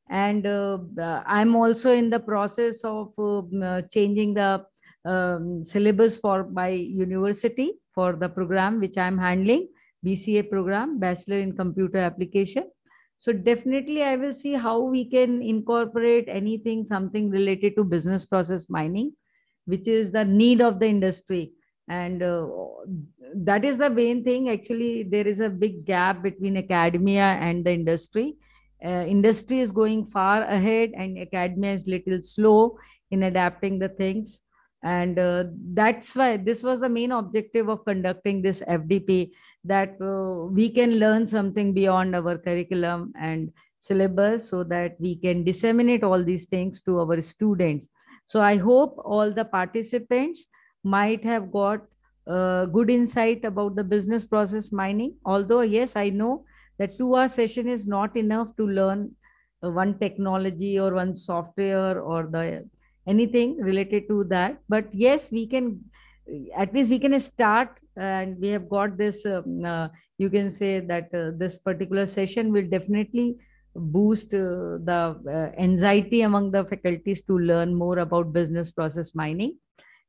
and uh, i'm also in the process of uh, changing the um, syllabus for my university for the program which i'm handling bca program bachelor in computer application so definitely I will see how we can incorporate anything, something related to business process mining, which is the need of the industry. And uh, that is the main thing. Actually, there is a big gap between academia and the industry. Uh, industry is going far ahead and academia is little slow in adapting the things. And uh, that's why this was the main objective of conducting this FDP that uh, we can learn something beyond our curriculum and syllabus so that we can disseminate all these things to our students. So I hope all the participants might have got uh, good insight about the business process mining. Although, yes, I know that two hour session is not enough to learn uh, one technology or one software or the anything related to that. But yes, we can at least we can start and we have got this um, uh, you can say that uh, this particular session will definitely boost uh, the uh, anxiety among the faculties to learn more about business process mining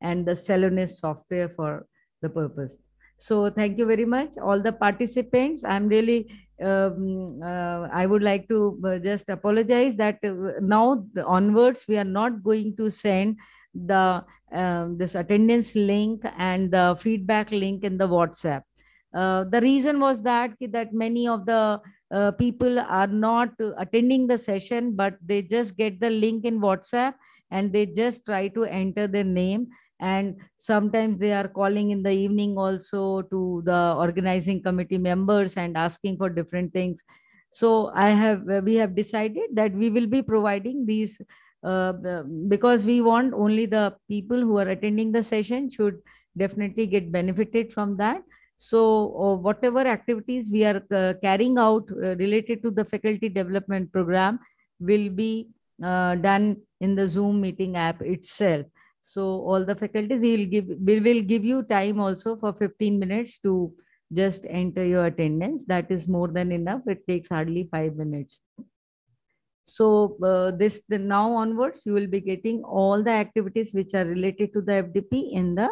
and the Celonis software for the purpose. So thank you very much, all the participants. I'm really, um, uh, I would like to uh, just apologize that now onwards, we are not going to send the um, this attendance link and the feedback link in the WhatsApp. Uh, the reason was that that many of the uh, people are not attending the session, but they just get the link in WhatsApp and they just try to enter their name. And sometimes they are calling in the evening also to the organizing committee members and asking for different things. So I have we have decided that we will be providing these uh, because we want only the people who are attending the session should definitely get benefited from that. So uh, whatever activities we are uh, carrying out uh, related to the faculty development program will be uh, done in the Zoom meeting app itself. So all the faculties we will give we will give you time also for 15 minutes to just enter your attendance. That is more than enough. It takes hardly five minutes. So uh, this now onwards, you will be getting all the activities which are related to the FDP in the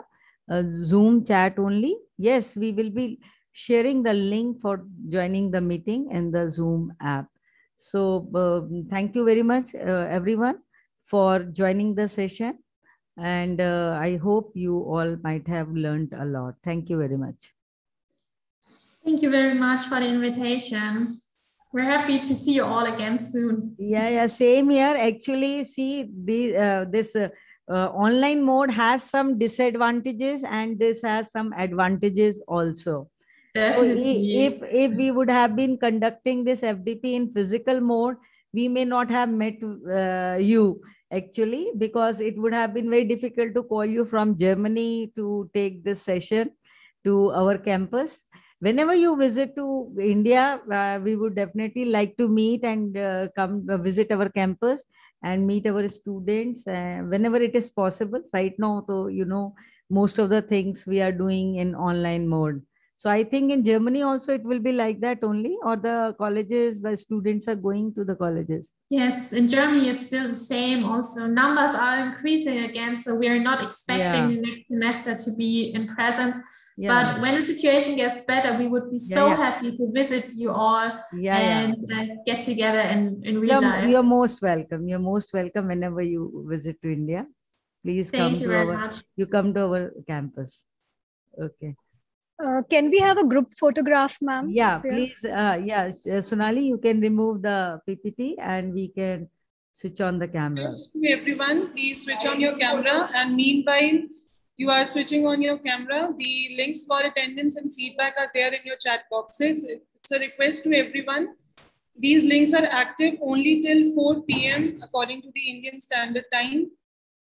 uh, Zoom chat only. Yes, we will be sharing the link for joining the meeting in the Zoom app. So uh, thank you very much, uh, everyone, for joining the session. And uh, I hope you all might have learned a lot. Thank you very much. Thank you very much for the invitation. We're happy to see you all again soon. Yeah, yeah, same here. Actually, see the uh, this uh, uh, online mode has some disadvantages and this has some advantages also. Definitely. So if if we would have been conducting this FDP in physical mode, we may not have met uh, you actually because it would have been very difficult to call you from Germany to take this session to our campus whenever you visit to India, uh, we would definitely like to meet and uh, come uh, visit our campus and meet our students uh, whenever it is possible. Right now, so you know, most of the things we are doing in online mode. So I think in Germany also it will be like that only, or the colleges, the students are going to the colleges. Yes, in Germany it's still the same. Also, numbers are increasing again, so we are not expecting yeah. next semester to be in presence yeah. But when the situation gets better, we would be so yeah, happy to visit you all and uh, get together and in real you're, life. You're most welcome. You're most welcome whenever you visit to India. Please Thank come you to very our much. you come to our campus. Okay. Uh, can we have a group photograph, ma'am? Yeah, please. Uh, yeah, uh, Sonali, you can remove the PPT and we can switch on the camera. Yes, to everyone, please switch on your camera. And meanwhile, you are switching on your camera. The links for attendance and feedback are there in your chat boxes. It's a request to everyone. These links are active only till 4 p.m. according to the Indian Standard Time.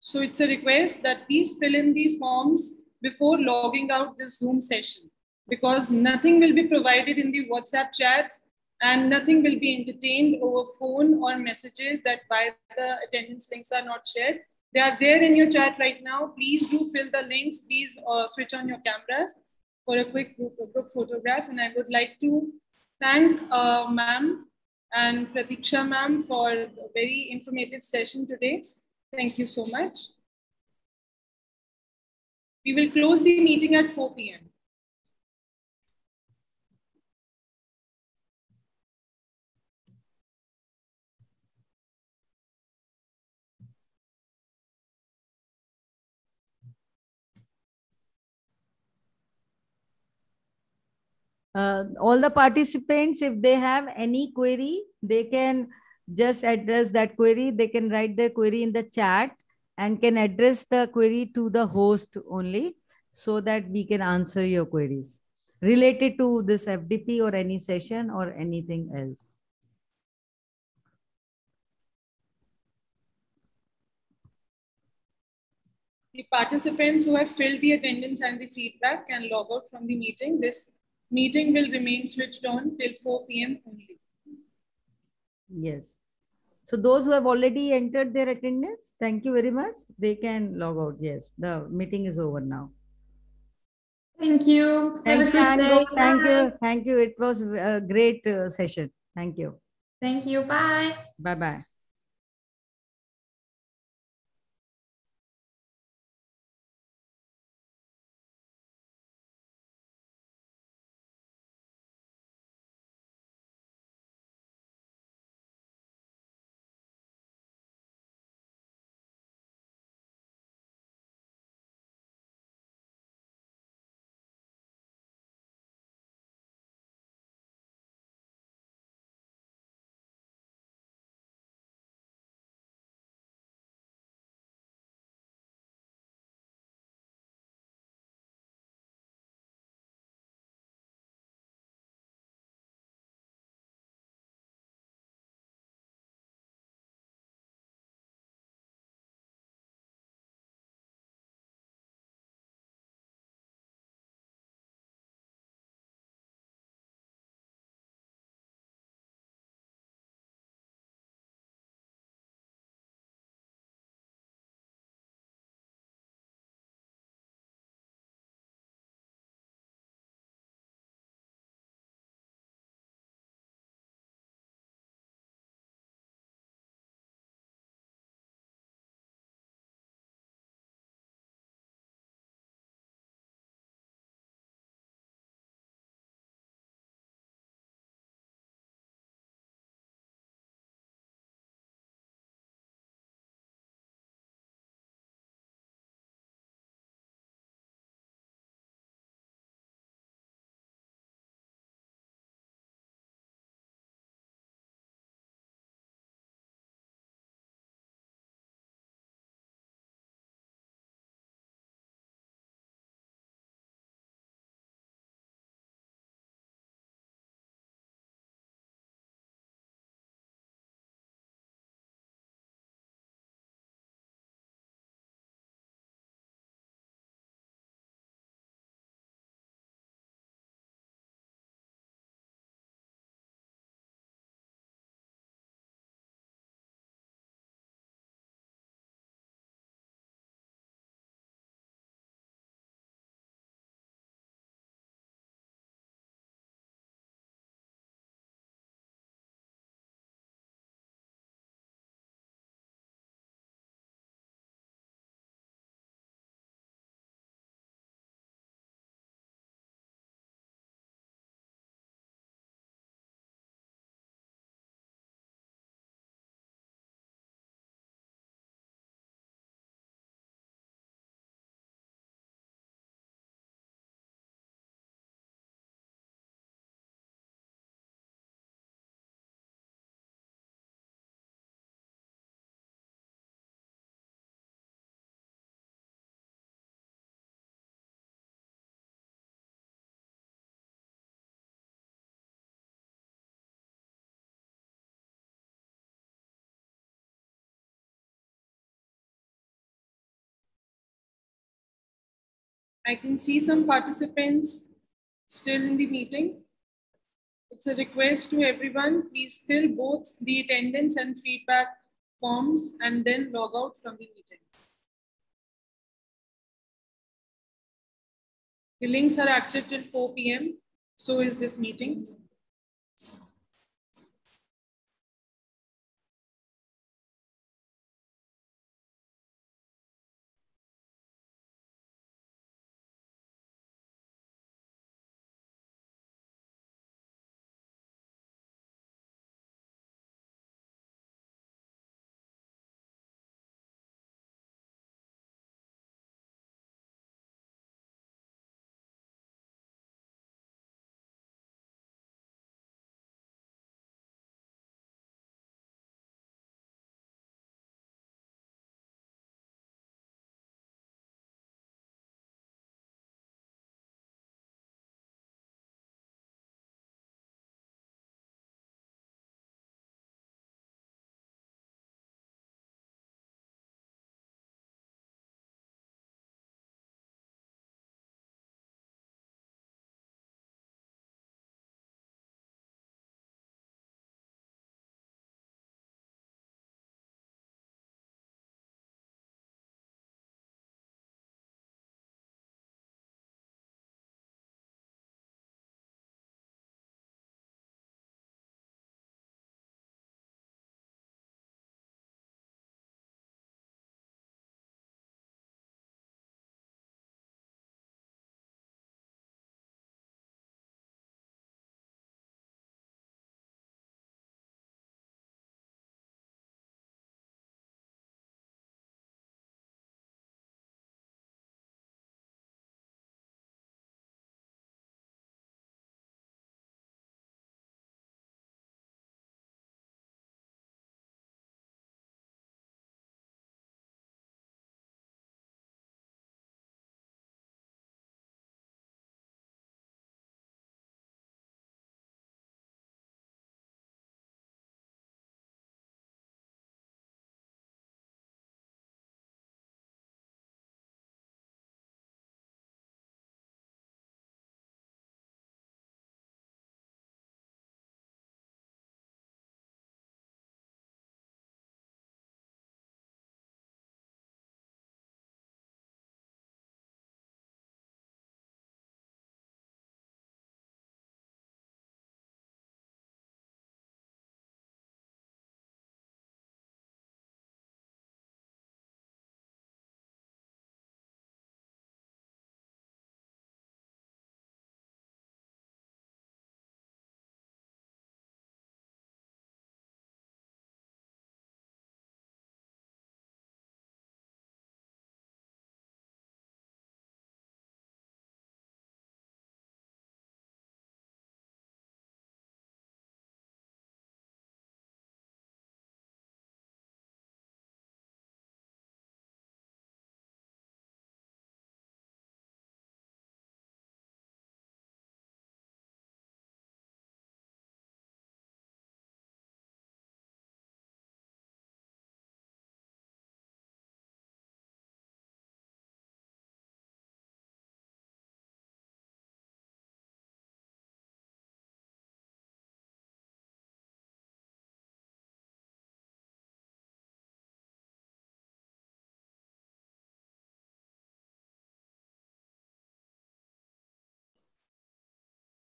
So it's a request that please fill in the forms before logging out this Zoom session because nothing will be provided in the WhatsApp chats and nothing will be entertained over phone or messages that by the attendance links are not shared. They are there in your chat right now. Please do fill the links. Please uh, switch on your cameras for a quick group, group photograph. And I would like to thank uh, ma'am and Pratiksha ma'am for a very informative session today. Thank you so much. We will close the meeting at 4 p.m. uh, all the participants, if they have any query, they can just address that query. They can write their query in the chat and can address the query to the host only so that we can answer your queries related to this FDP or any session or anything else. The participants who have filled the attendance and the feedback can log out from the meeting. This Meeting will remain switched on till 4 p.m. only. Yes. So those who have already entered their attendance, thank you very much. They can log out. Yes, the meeting is over now. Thank you. Thank you, Ango. Thank you. Thank you. It was a great uh, session. Thank you. Thank you. Bye. Bye-bye. I can see some participants still in the meeting. It's a request to everyone, please fill both the attendance and feedback forms and then log out from the meeting. The links are active till 4 p.m. So is this meeting.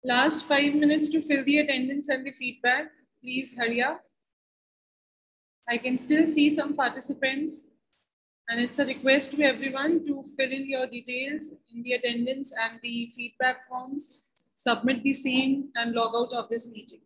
Last five minutes to fill the attendance and the feedback. Please hurry up. I can still see some participants and it's a request to everyone to fill in your details in the attendance and the feedback forms, submit the same and log out of this meeting.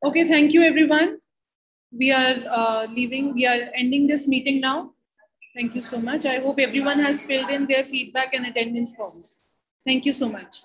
Okay, thank you everyone. We are uh, leaving, we are ending this meeting now. Thank you so much. I hope everyone has filled in their feedback and attendance forms. Thank you so much.